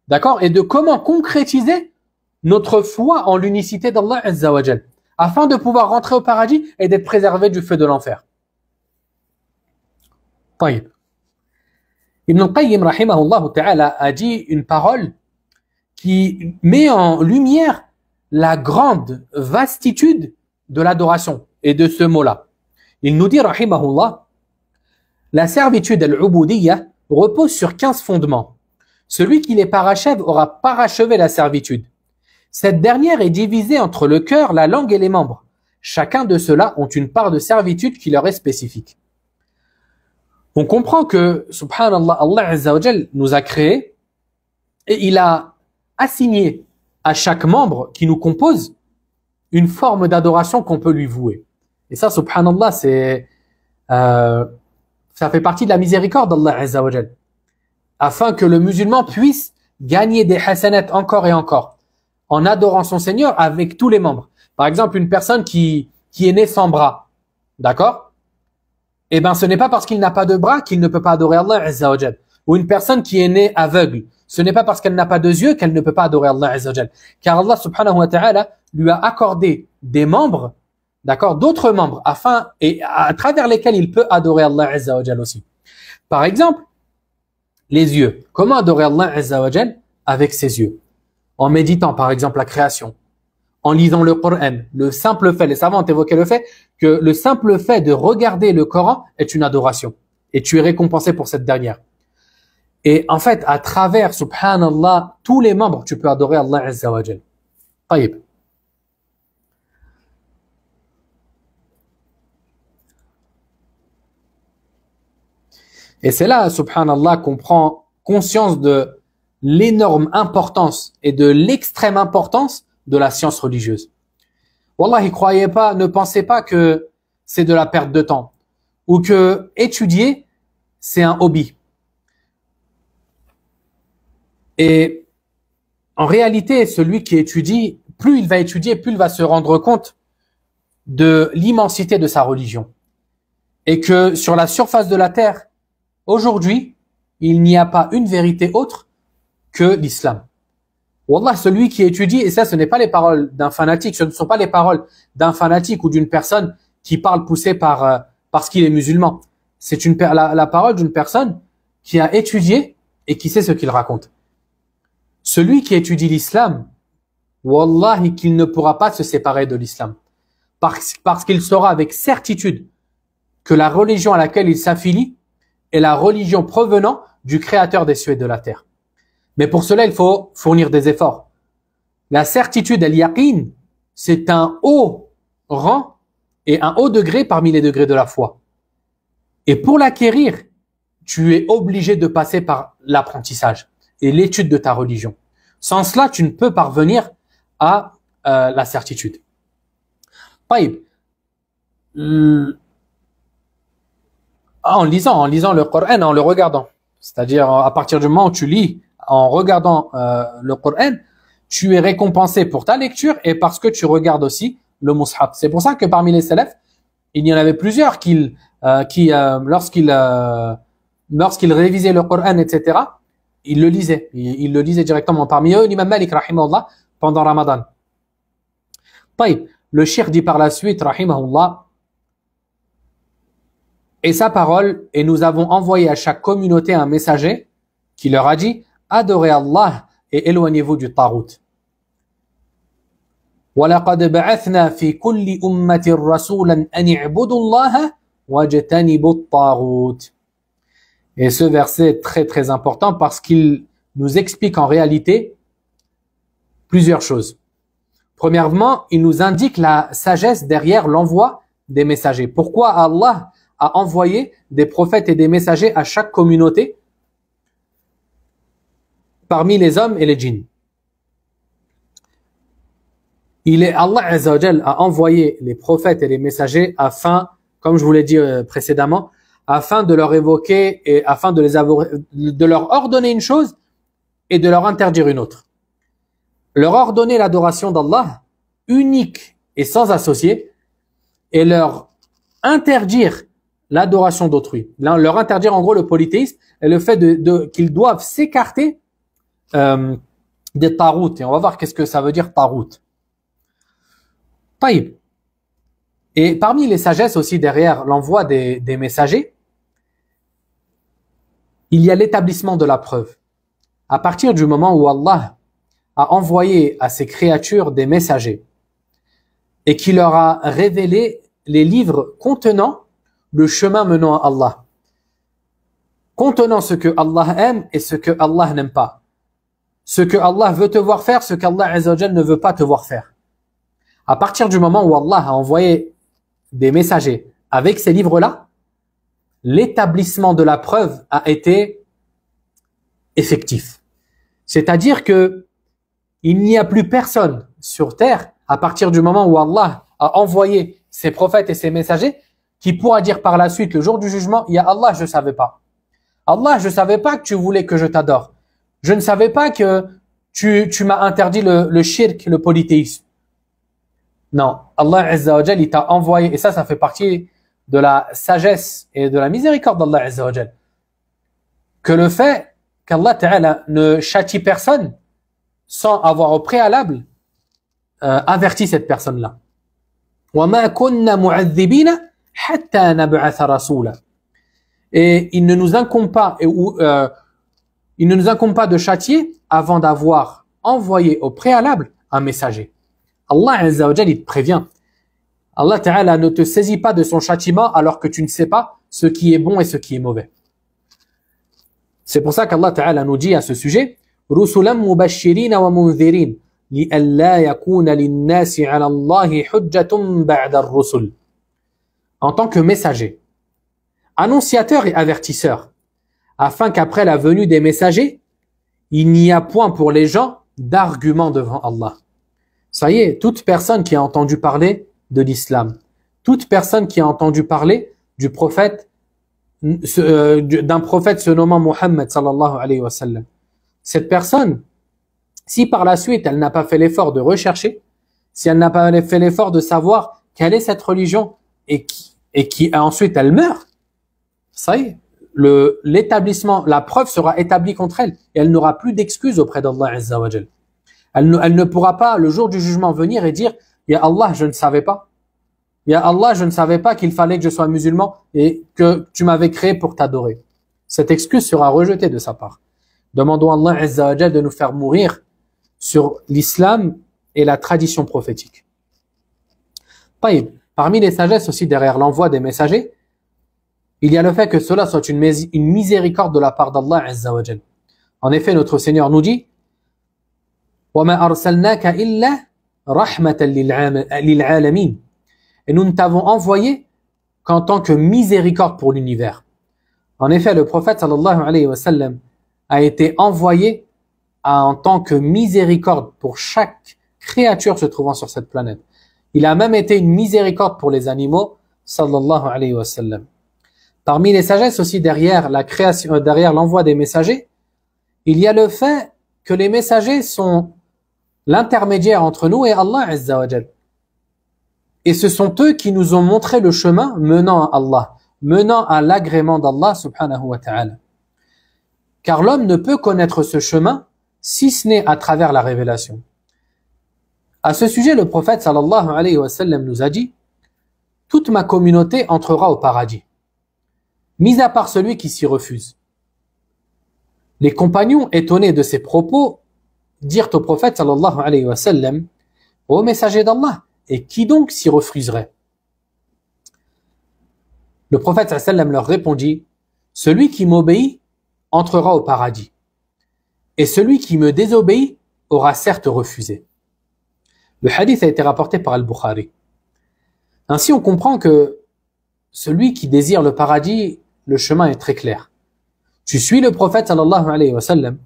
D'accord? Et de comment concrétiser notre foi en l'unicité d'Allah Azzawajal. Afin de pouvoir rentrer au paradis et d'être préservé du feu de l'enfer. Ibn al-Qayyim ta'ala a dit une parole qui met en lumière la grande vastitude de l'adoration et de ce mot-là. Il nous dit, rahimahullah, la servitude al-ubudiyya repose sur 15 fondements. Celui qui les parachève aura parachevé la servitude. Cette dernière est divisée entre le cœur, la langue et les membres. Chacun de ceux-là ont une part de servitude qui leur est spécifique. On comprend que, subhanallah, Allah Azza nous a créés et il a assigné à chaque membre qui nous compose une forme d'adoration qu'on peut lui vouer. Et ça, subhanallah, c'est, euh, ça fait partie de la miséricorde d'Allah Azza Afin que le musulman puisse gagner des hasanat encore et encore. En adorant son Seigneur avec tous les membres. Par exemple, une personne qui, est née sans bras. D'accord? Eh ben, ce n'est pas parce qu'il n'a pas de bras qu'il ne peut pas adorer Allah Azza Ou une personne qui est née aveugle. Ce n'est pas parce qu'elle n'a pas de yeux qu'elle ne peut pas adorer Allah Azza wa Car Allah subhanahu wa ta'ala lui a accordé des membres d'accord, d'autres membres, afin et à travers lesquels il peut adorer Allah Azza wa aussi. Par exemple, les yeux. Comment adorer Allah Azza wa avec ses yeux? En méditant, par exemple, la création, en lisant le Coran, le simple fait, les savants ont évoqué le fait que le simple fait de regarder le Coran est une adoration et tu es récompensé pour cette dernière. Et en fait, à travers, subhanallah, tous les membres, tu peux adorer Allah Azza wa Jal. Et c'est là, subhanallah, qu'on prend conscience de l'énorme importance et de l'extrême importance de la science religieuse. Wallah, croyez pas, ne pensez pas que c'est de la perte de temps ou que étudier, c'est un hobby. Et en réalité, celui qui étudie, plus il va étudier, plus il va se rendre compte de l'immensité de sa religion et que sur la surface de la terre, aujourd'hui, il n'y a pas une vérité autre que l'islam. Wallah, celui qui étudie, et ça, ce n'est pas les paroles d'un fanatique, ce ne sont pas les paroles d'un fanatique ou d'une personne qui parle poussé par euh, parce qu'il est musulman. C'est une la parole d'une personne qui a étudié et qui sait ce qu'il raconte. Celui qui étudie l'islam, wallahi qu'il ne pourra pas se séparer de l'islam. Parce, qu'il saura avec certitude que la religion à laquelle il s'affilie est la religion provenant du créateur des cieux et de la terre. Mais pour cela, il faut fournir des efforts. La certitude, al-yaqin, c'est un haut rang et un haut degré parmi les degrés de la foi. Et pour l'acquérir, tu es obligé de passer par l'apprentissage et l'étude de ta religion. Sans cela, tu ne peux parvenir à euh, la certitude. En lisant, en lisant le Coran, en le regardant. C'est-à-dire, à partir du moment où tu lis en regardant euh, le Coran, tu es récompensé pour ta lecture et parce que tu regardes aussi le mushaf. C'est pour ça que parmi les salafs, il y en avait plusieurs qui, euh, qui euh, lorsqu'ils euh, lorsqu'ils révisaient le Coran, etc., ils le lisaient. Ils, le lisaient directement. Parmi eux, l'imam Malik, rahimahullah, pendant Ramadan. Taïb, le shir dit par la suite, rahimahullah, et sa parole, et nous avons envoyé à chaque communauté un messager qui leur a dit, adorez Allah et éloignez-vous du tarout. وَلَقَدْ بَعَثْنَا فِي كُلِّ أُمَّةٍ رَسُولًا أَنِ اعْبُدُوا اللَّهَ وَاجْتَنِبُوا الطَّاغُوتِ et ce verset est très très important parce qu'il nous explique en réalité plusieurs choses. Premièrement, il nous indique la sagesse derrière l'envoi des messagers. Pourquoi Allah a envoyé des prophètes et des messagers à chaque communauté parmi les hommes et les djinns? Il est Allah a envoyé les prophètes et les messagers afin, comme je vous l'ai dit euh, précédemment, afin de leur évoquer et afin de les avoir, de leur ordonner une chose et de leur interdire une autre. Leur ordonner l'adoration d'Allah unique et sans associé et leur interdire l'adoration d'autrui. Leur interdire en gros le polythéisme et le fait de qu'ils doivent s'écarter euh, des taroutes. Et on va voir qu'est-ce que ça veut dire tarout. Taïb. Et parmi les sagesses aussi derrière l'envoi des, des messagers, il y a l'établissement de la preuve. À partir du moment où Allah a envoyé à ses créatures des messagers et qui leur a révélé les livres contenant le chemin menant à Allah, contenant ce que Allah aime et ce que Allah n'aime pas, ce que Allah veut te voir faire, ce qu'Allah ne veut pas te voir faire. À partir du moment où Allah a envoyé des messagers avec ces livres-là, l'établissement de la preuve a été effectif. C'est-à-dire que il n'y a plus personne sur terre à partir du moment où Allah a envoyé ses prophètes et ses messagers qui pourra dire par la suite le jour du jugement, il y a Allah, je savais pas. Allah, je savais pas que tu voulais que je t'adore. Je ne savais pas que tu, tu m'as interdit le, le shirk, le polythéisme. Non, Allah Azza il t'a envoyé, et ça, ça fait partie de la sagesse et de la miséricorde d'Allah Azza que le fait qu'Allah Ta'ala ne châtie personne sans avoir au préalable euh, averti cette personne-là. Et il ne nous incombe pas, et, euh, il ne nous incombe pas de châtier avant d'avoir envoyé au préalable un messager. Allah Azza il te prévient. Allah Ta'ala ne te saisit pas de son châtiment alors que tu ne sais pas ce qui est bon et ce qui est mauvais. C'est pour ça qu'Allah Ta'ala nous dit à ce sujet رُسُلًا مُبَشِّرِينَ وَمُنذِرِينَ لِأَلَّا يَكُونَ لِلنَّاسِ عَلَى اللَّهِ حُجَّةٌ بَعْدَ الرُّسُلِ En tant que messager, annonciateur et avertisseur, afin qu'après la venue des messagers, il n'y a point pour les gens d'argument devant Allah. Ça y est, toute personne qui a entendu parler de l'islam, toute personne qui a entendu parler du prophète, euh, d'un prophète se nommant Muhammad sallallahu alayhi wa sallam, cette personne, si par la suite elle n'a pas fait l'effort de rechercher, si elle n'a pas fait l'effort de savoir quelle est cette religion et et qui ensuite elle meurt, ça y est, le, l'établissement, la preuve sera établie contre elle et elle n'aura plus d'excuses auprès d'Allah Azza wa. Elle ne, elle ne pourra pas le jour du jugement venir et dire Ya Allah, je ne savais pas. Ya Allah, je ne savais pas qu'il fallait que je sois musulman et que tu m'avais créé pour t'adorer. Cette excuse sera rejetée de sa part. Demandons à Allah Azza wa Jal de nous faire mourir sur l'islam et la tradition prophétique. Taïb. Parmi les sagesses aussi derrière l'envoi des messagers, il y a le fait que cela soit une, mis- une miséricorde de la part d'Allah Azza wa Jal. En effet, notre Seigneur nous dit وَمَا أَرْسَلْنَاكَ إِلَّا رَحْمَةً لِلْعَام- لِلْعَالَمِينَ et nous ne t'avons envoyé qu'en tant que miséricorde pour l'univers. En effet, le prophète sallallahu alayhi wa sallam a été envoyé en tant que miséricorde pour chaque créature se trouvant sur cette planète. Il a même été une miséricorde pour les animaux, sallallahu alayhi wa sallam. Parmi les sagesses aussi derrière la création, euh, derrière l'envoi des messagers, il y a le fait que les messagers sont l'intermédiaire entre nous et Allah Azza. Et ce sont eux qui nous ont montré le chemin menant à Allah, menant à l'agrément d'Allah subhanahu wa ta'ala. Car l'homme ne peut connaître ce chemin si ce n'est à travers la révélation. À ce sujet, le prophète sallallahu alayhi wa sallam nous a dit Toute ma communauté entrera au paradis, mis à part celui qui s'y refuse. Les compagnons, étonnés de ces propos, dirent au prophète sallallahu alayhi wa sallam Ô messager d'Allah, et qui donc s'y refuserait? Le prophète sallallahu alayhi wa sallam leur répondit Celui qui m'obéit entrera au paradis, et celui qui me désobéit aura certes refusé. Le hadith a été rapporté par Al-Bukhari. Ainsi, on comprend que celui qui désire le paradis, le chemin est très clair. Tu suis le prophète sallallahu alayhi wa sallam,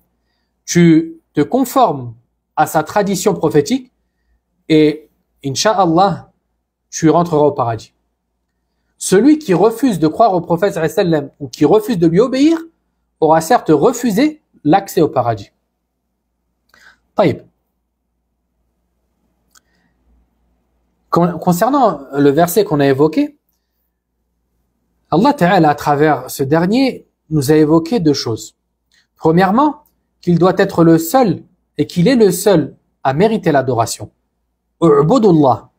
tu te conformes à sa tradition prophétique et, insha'Allah, tu rentreras au paradis. Celui qui refuse de croire au prophète ou qui refuse de lui obéir aura certes refusé l'accès au paradis. Taïb. Con- Concernant le verset qu'on a évoqué, Allah Ta'ala, à travers ce dernier, nous a évoqué deux choses. Premièrement, qu'il doit être le seul et qu'il est le seul à mériter l'adoration. U'budullah.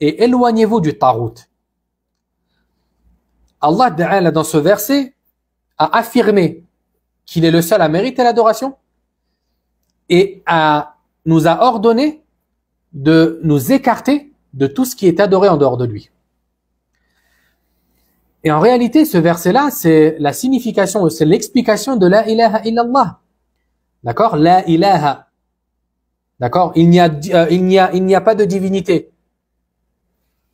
Et éloignez-vous du tarout. Allah dans ce verset, a affirmé qu'il est le seul à mériter l'adoration et a, nous a ordonné de nous écarter de tout ce qui est adoré en dehors de lui. Et en réalité, ce verset-là, c'est la signification, c'est l'explication de la ilaha illallah. D'accord? La ilaha. D'accord? Il n'y a, euh, il n'y a, il n'y a pas de divinité.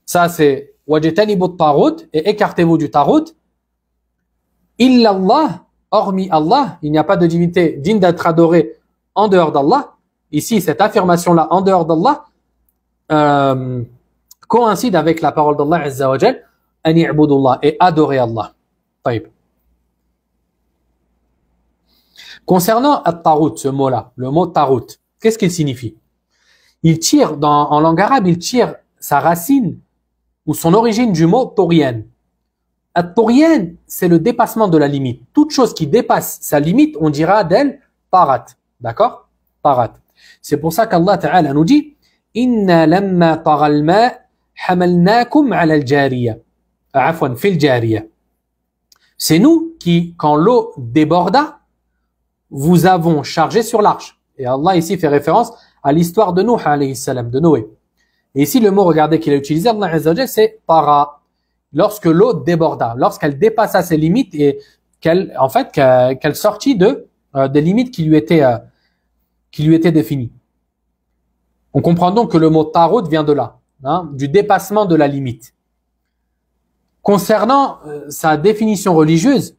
Ça, c'est tarut et écartez-vous du tarut. Illallah, hormis Allah, il n'y a pas de divinité digne d'être adorée en dehors d'Allah. Ici, cette affirmation-là, en dehors d'Allah, euh, coïncide avec la parole d'Allah Azza et adorer Allah. Concernant at-tarut, ce mot-là, le mot tarut, qu'est-ce qu'il signifie? Il tire, dans, en langue arabe, il tire sa racine ou son origine du mot torienne. At-torienne, c'est le dépassement de la limite. Toute chose qui dépasse sa limite, on dira d'elle parat. D'accord? Parat. C'est pour ça qu'Allah Ta'ala nous dit Inna lamma taral ma hamalnakum ala al-jariya. Jariya. C'est nous qui, quand l'eau déborda, vous avons chargé sur l'arche. Et Allah ici fait référence à l'histoire de Nuh salam, de Noé. Et ici, le mot, regardez qu'il a utilisé, Allah c'est para. Lorsque l'eau déborda, lorsqu'elle dépassa ses limites et qu'elle, en fait, qu'elle sortit de, euh, des limites qui lui étaient, euh, qui lui étaient définies. On comprend donc que le mot tarot vient de là, hein, du dépassement de la limite. Concernant euh, sa définition religieuse,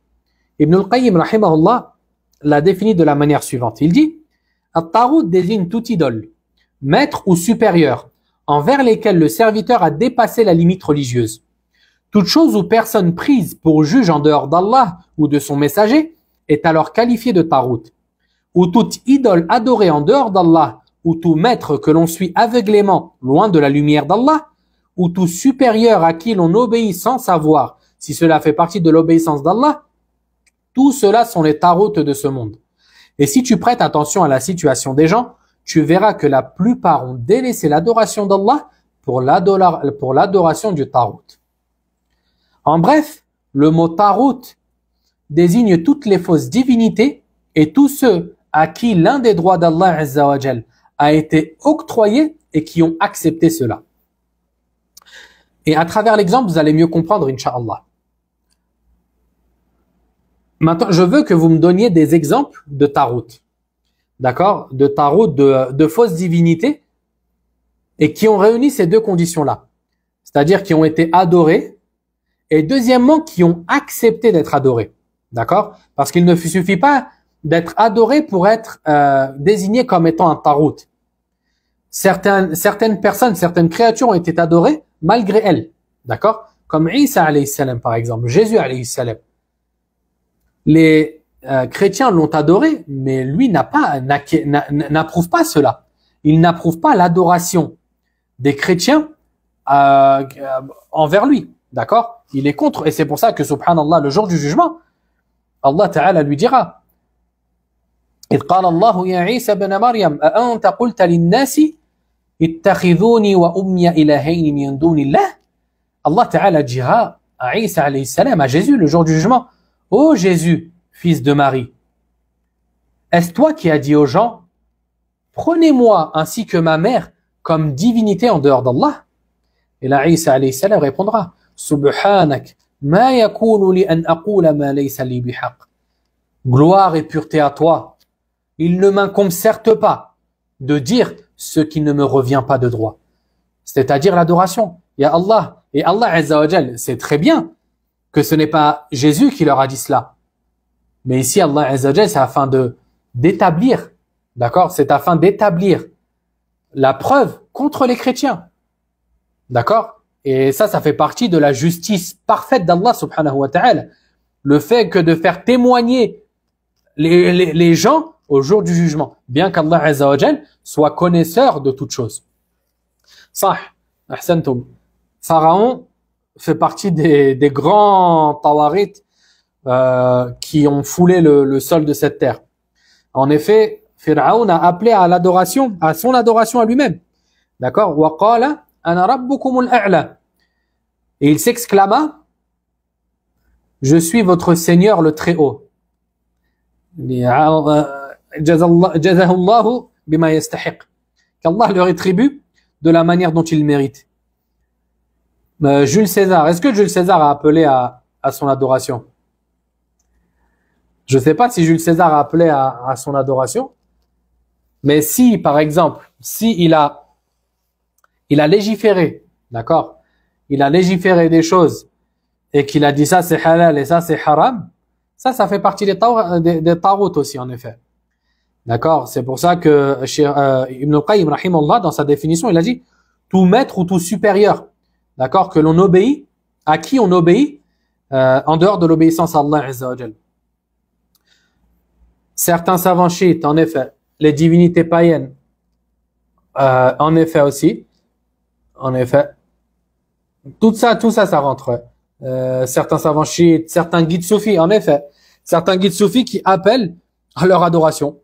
Ibn al-Qayyim, rahimahullah, l'a définit de la manière suivante. Il dit, At-Tarut désigne toute idole, maître ou supérieur, envers lesquels le serviteur a dépassé la limite religieuse. Toute chose ou personne prise pour juge en dehors d'Allah ou de son messager est alors qualifiée de Tarut. Ou toute idole adorée en dehors d'Allah ou tout maître que l'on suit aveuglément loin de la lumière d'Allah, ou tout supérieur à qui l'on obéit sans savoir si cela fait partie de l'obéissance d'Allah, tout cela sont les taroutes de ce monde. Et si tu prêtes attention à la situation des gens, tu verras que la plupart ont délaissé l'adoration d'Allah pour l'adoration du tarot. En bref, le mot tarot désigne toutes les fausses divinités et tous ceux à qui l'un des droits d'Allah a été octroyé et qui ont accepté cela. Et à travers l'exemple, vous allez mieux comprendre, Inch'Allah. Maintenant, je veux que vous me donniez des exemples de tarot. D'accord? De tarot de, de fausses divinités et qui ont réuni ces deux conditions-là. C'est-à-dire qui ont été adorés et deuxièmement, qui ont accepté d'être adorés. D'accord? Parce qu'il ne suffit pas d'être adoré pour être euh, désigné comme étant un tarot. Certaines, certaines personnes, certaines créatures ont été adorées malgré elles. D'accord Comme Isa alayhi salam par exemple, Jésus alayhi salam. Les euh, chrétiens l'ont adoré, mais lui n'a pas n'approuve pas cela. Il n'approuve pas l'adoration des chrétiens euh, envers lui. D'accord Il est contre. Et c'est pour ça que, subhanallah, le jour du jugement, Allah Ta'ala lui dira إذ قال الله يا عيسى بن مريم أأنت قلت للناس Ittakhiduni wa ummiya ilahayn min dunillah. Allah Ta'ala dira à Isa alayhi salam, à Jésus, le jour du jugement, Ô oh Jésus, fils de Marie, est-ce toi qui as dit aux gens, prenez-moi ainsi que ma mère comme divinité en dehors d'Allah? Et là, Isa alayhi salam répondra, Subhanak, ma yakunu li an aqula ma laysa li bihaq. Gloire et pureté à toi. Il ne m'incombe certes pas de dire ce qui ne me revient pas de droit. C'est-à-dire l'adoration. Ya Allah, et Allah Azzawajal sait très bien que ce n'est pas Jésus qui leur a dit cela. Mais ici, Allah Azzawajal, c'est afin de d'établir, d'accord C'est afin d'établir la preuve contre les chrétiens. D'accord? Et ça, ça fait partie de la justice parfaite d'Allah subhanahu wa ta'ala. Le fait que de faire témoigner les, les gens au jour du jugement, bien qu'Allah soit connaisseur de toutes choses. Sah, ahsantum. Pharaon fait partie des, des grands tawarit euh, qui ont foulé le, le, sol de cette terre. En effet, Pharaon a appelé à l'adoration, à son adoration à lui-même. D'accord? Et il s'exclama Je suis votre Seigneur le Très-Haut. Qu'Allah leur rétribue de la manière dont il mérite. Euh, Jules César, est-ce que Jules César a appelé à, à son adoration? Je ne sais pas si Jules César a appelé à, à son adoration, mais si, par exemple, si il a, il a légiféré, d'accord? Il a légiféré des choses et qu'il a dit ça c'est halal et ça c'est haram, ça, ça fait partie des, des, des aussi, en effet. D'accord? C'est pour ça que euh, Ibn Qayyim, dans sa définition, il a dit tout maître ou tout supérieur d'accord, que l'on obéit, à qui on obéit, euh, en dehors de l'obéissance à Allah. Certains savants chiites, en effet, les divinités païennes, euh, en effet aussi, en effet, tout ça, tout ça, ça rentre. Euh, certains savants chiites, certains guides soufis, en effet, certains guides soufis qui appellent à leur adoration.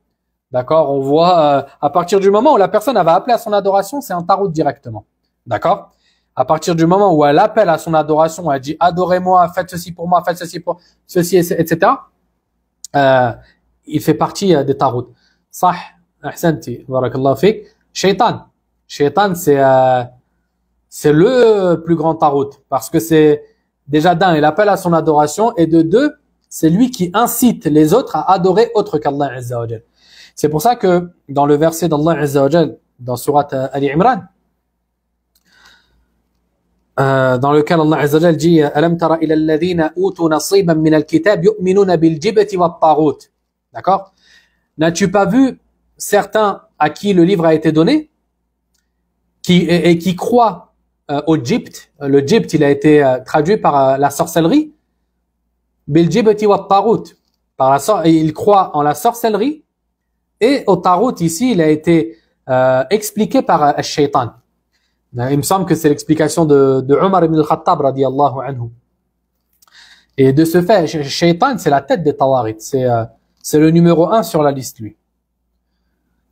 D'accord On voit, euh, à partir du moment où la personne va appeler à son adoration, c'est un tarot directement. D'accord? À partir du moment où elle appelle à son adoration, elle dit adorez-moi, faites ceci pour moi, faites ceci pour ceci, etc. Euh, il fait partie euh, des tarout. Sah, ahsanti, barakallahu fik. Shaitan. Shaitan, c'est euh, c'est le plus grand tarot parce que c'est déjà d'un, il appelle à son adoration et de deux, c'est lui qui incite les autres à adorer autre qu'Allah Azza C'est pour ça que dans le verset d'Allah Azza dans surat Ali Imran, euh, dans lequel Allah Azza wa dit Alam tara ila alladhina utu nasiban min al-kitab yu'minuna bil wat taghut. D'accord? N'as-tu pas vu certains à qui le livre a été donné qui et, qui croient euh, au Gypte le Gypte il a été euh, traduit par euh, la sorcellerie. Bil wat taghut. Par la il croit en la sorcellerie et au tarot, ici, il a été euh, expliqué par euh, Shaitan. Euh, il me semble que c'est l'explication de, de Omar ibn al-Khattab, radiallahu anhu. Et de ce fait, Shaitan, c'est la tête des Tawarites. C'est euh, c'est le numéro un sur la liste, lui.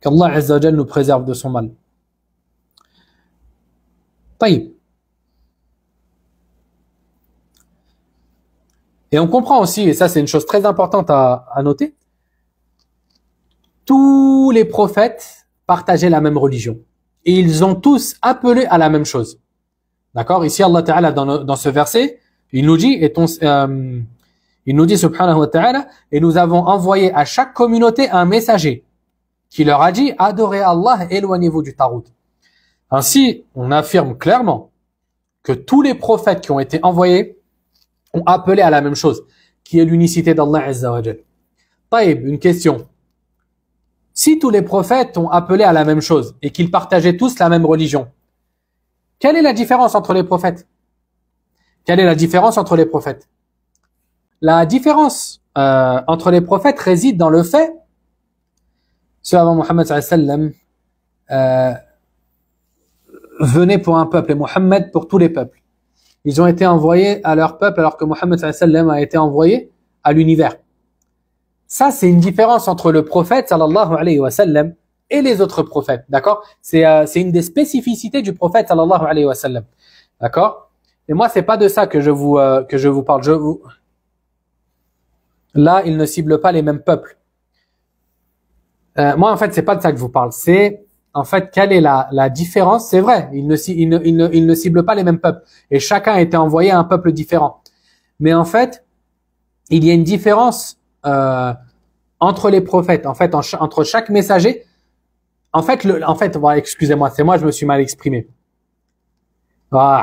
Qu'Allah Azza nous préserve de son mal. Taïb. Et on comprend aussi, et ça c'est une chose très importante à, à noter, tous les prophètes partageaient la même religion. Et ils ont tous appelé à la même chose. D'accord? Ici, Allah Ta'ala, dans, ce verset, il nous dit, et euh, il nous dit, subhanahu wa ta'ala, et nous avons envoyé à chaque communauté un messager qui leur a dit, adorez Allah, éloignez-vous du tarout. Ainsi, on affirme clairement que tous les prophètes qui ont été envoyés ont appelé à la même chose, qui est l'unicité d'Allah Azza wa Taïb, une question. Si tous les prophètes ont appelé à la même chose et qu'ils partageaient tous la même religion, quelle est la différence entre les prophètes? Quelle est la différence entre les prophètes? La différence euh, entre les prophètes réside dans le fait, ceux avant Mohammed sallam euh, venaient pour un peuple et Mohammed pour tous les peuples. Ils ont été envoyés à leur peuple alors que Mohammed a été envoyé à l'univers. Ça, c'est une différence entre le prophète sallallahu alayhi wa sallam et les autres prophètes, d'accord? C'est euh, une des spécificités du prophète sallallahu alayhi wa sallam, d'accord? Et moi, c'est pas de ça que je vous euh, que je vous parle. Je vous là, il ne cible pas les mêmes peuples. Euh, moi, en fait, c'est pas de ça que je vous parle. C'est en fait quelle est la, la différence? C'est vrai, il ne, il, ne, il, ne, il ne cible pas les mêmes peuples et chacun a été envoyé à un peuple différent. Mais en fait, il y a une différence euh, entre les prophètes, en fait, entre chaque messager. En fait, le, en fait, excusez-moi, c'est moi, je me suis mal exprimé. Ah,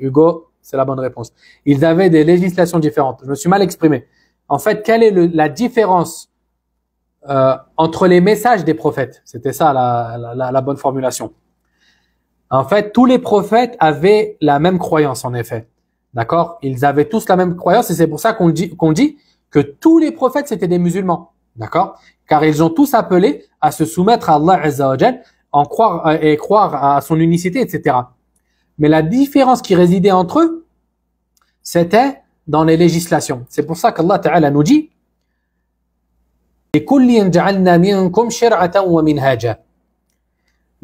Hugo, c'est la bonne réponse. Ils avaient des législations différentes. Je me suis mal exprimé. En fait, quelle est le, la différence euh, entre les messages des prophètes? C'était ça la, la, la, bonne formulation. En fait, tous les prophètes avaient la même croyance, en effet. D'accord? Ils avaient tous la même croyance et c'est pour ça qu'on dit, qu'on dit que tous les prophètes c'était des musulmans, d'accord? Car ils ont tous appelé à se soumettre à Allah Azza en croire euh, et croire à son unicité, etc. Mais la différence qui résidait entre eux, c'était dans les législations. C'est pour ça qu'Allah Ta'ala nous dit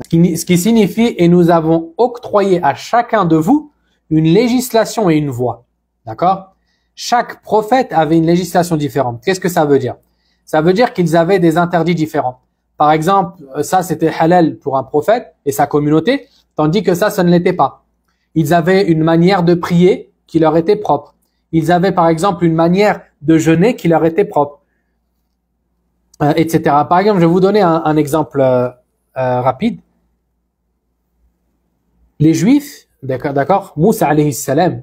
ce qui signifie et nous avons octroyé à chacun de vous une législation et une voie. D'accord? Chaque prophète avait une législation différente. Qu'est-ce que ça veut dire? Ça veut dire qu'ils avaient des interdits différents. Par exemple, euh, ça c'était halal pour un prophète et sa communauté, tandis que ça, ça ne l'était pas. Ils avaient une manière de prier qui leur était propre. Ils avaient par exemple une manière de jeûner qui leur était propre, euh, etc. Par exemple, je vais vous donner un, exemple euh, rapide. Les Juifs, d'accord, Moussa alayhi salam,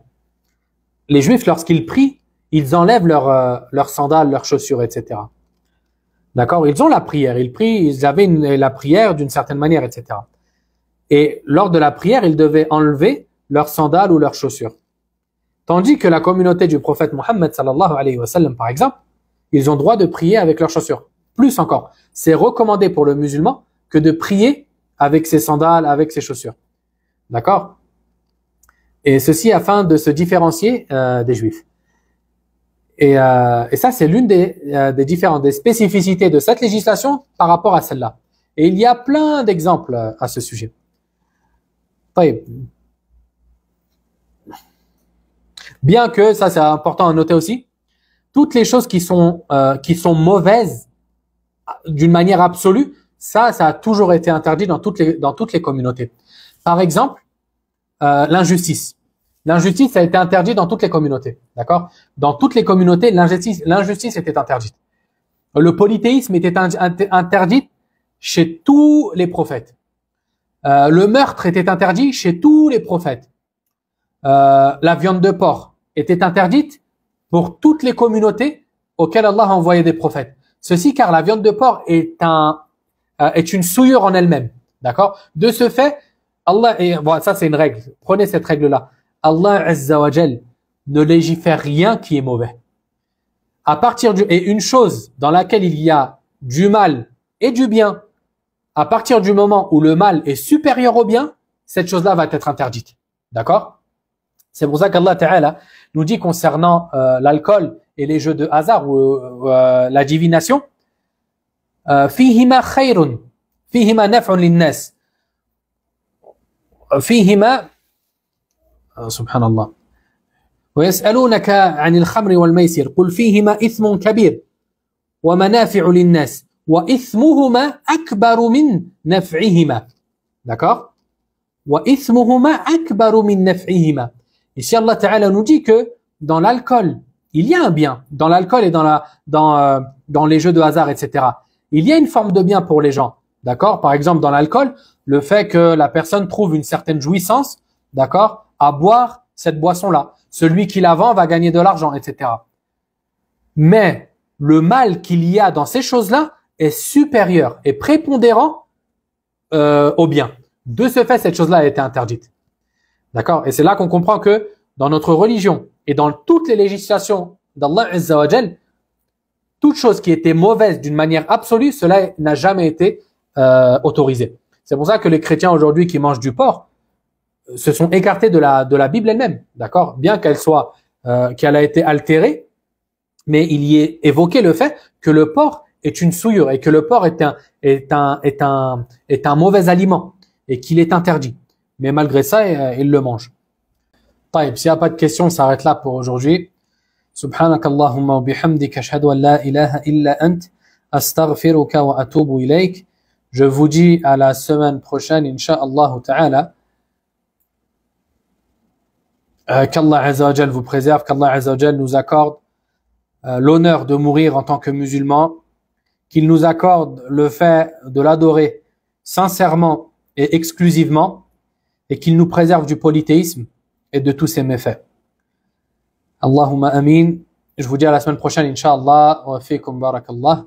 les Juifs, lorsqu'ils prient, ils enlèvent leurs euh, leurs sandales, leurs chaussures, etc. D'accord? Ils ont la prière, ils prient, ils avaient la prière d'une certaine manière, etc. Et lors de la prière, ils devaient enlever leurs sandales ou leurs chaussures. Tandis que la communauté du prophète Mohammed sallallahu alayhi wa par exemple, ils ont droit de prier avec leurs chaussures. Plus encore, c'est recommandé pour le musulman que de prier avec ses sandales, avec ses chaussures. D'accord? Et ceci afin de se différencier euh, des juifs. Et, euh, et ça, c'est l'une des, euh, des différentes des spécificités de cette législation par rapport à celle-là. Et il y a plein d'exemples à ce sujet. Bien que, ça c'est important à noter aussi, toutes les choses qui sont, euh, qui sont mauvaises d'une manière absolue, ça, ça a toujours été interdit dans toutes les, dans toutes les communautés. Par exemple, euh, l'injustice. L'injustice a été interdite dans toutes les communautés, d'accord? Dans toutes les communautés, l'injustice, l'injustice était interdite. Le polythéisme était interdit chez tous les prophètes. Euh, le meurtre était interdit chez tous les prophètes. Euh, la viande de porc était interdite pour toutes les communautés auxquelles Allah a envoyé des prophètes. Ceci car la viande de porc est un est une souillure en elle-même, d'accord? De ce fait, Allah, et bon, ça c'est une règle. Prenez cette règle-là. Allah Azza wa ne légifère rien qui est mauvais. À partir du, et une chose dans laquelle il y a du mal et du bien, à partir du moment où le mal est supérieur au bien, cette chose-là va être interdite. D'accord? C'est pour ça qu'Allah Ta'ala nous dit concernant euh, l'alcool et les jeux de hasard ou euh, la divination, euh, fihima khayrun, fihima naf'un linnas, fihima, subhanallah, ويسألونك عن الخمر والميسر قل فيهما إثم كبير ومنافع للناس وإثمهما أكبر من نفعهما d'accord وإثمهما أكبر من نفعهما Ici, Allah Ta'ala nous dit que dans l'alcool, il y a un bien. Dans l'alcool et dans, la, dans, euh, dans les jeux de hasard, etc. Il y a une forme de bien pour les gens. D'accord Par exemple, dans l'alcool, le fait que la personne trouve une certaine jouissance, d'accord, à boire cette boisson-là. Celui qui la vend va gagner de l'argent, etc. Mais le mal qu'il y a dans ces choses-là est supérieur et prépondérant euh, au bien. De ce fait, cette chose-là a été interdite. D'accord? Et c'est là qu'on comprend que dans notre religion et dans toutes les législations d'Allah Azzawajal, toute chose qui était mauvaise d'une manière absolue, cela n'a jamais été euh, autorisé. C'est pour ça que les chrétiens aujourd'hui qui mangent du porc euh, se sont écartés de la de la Bible elle-même, d'accord Bien qu'elle soit euh, qu'elle a été altérée, mais il y est évoqué le fait que le porc est une souillure et que le porc est un est un est un est un mauvais aliment et qu'il est interdit. Mais malgré ça, euh, il le mange. طيب, s'il n'y a pas de questions, on s'arrête là pour aujourd'hui. سبحانك اللهم وبحمدك أشهد أن لا إله إلا أنت أستغفرك وأتوب إليك je vous dis à la semaine prochaine, Inch'Allah ta'ala. Euh, qu'Allah Azzawajal vous préserve, qu'Allah Azzawajal nous accorde euh, l'honneur de mourir en tant que musulman, qu'il nous accorde le fait de l'adorer sincèrement et exclusivement, et qu'il nous préserve du polythéisme et de tous ses méfaits. Allahumma amin. Je vous dis à la semaine prochaine, Inch'Allah. Wa fikum barakallah.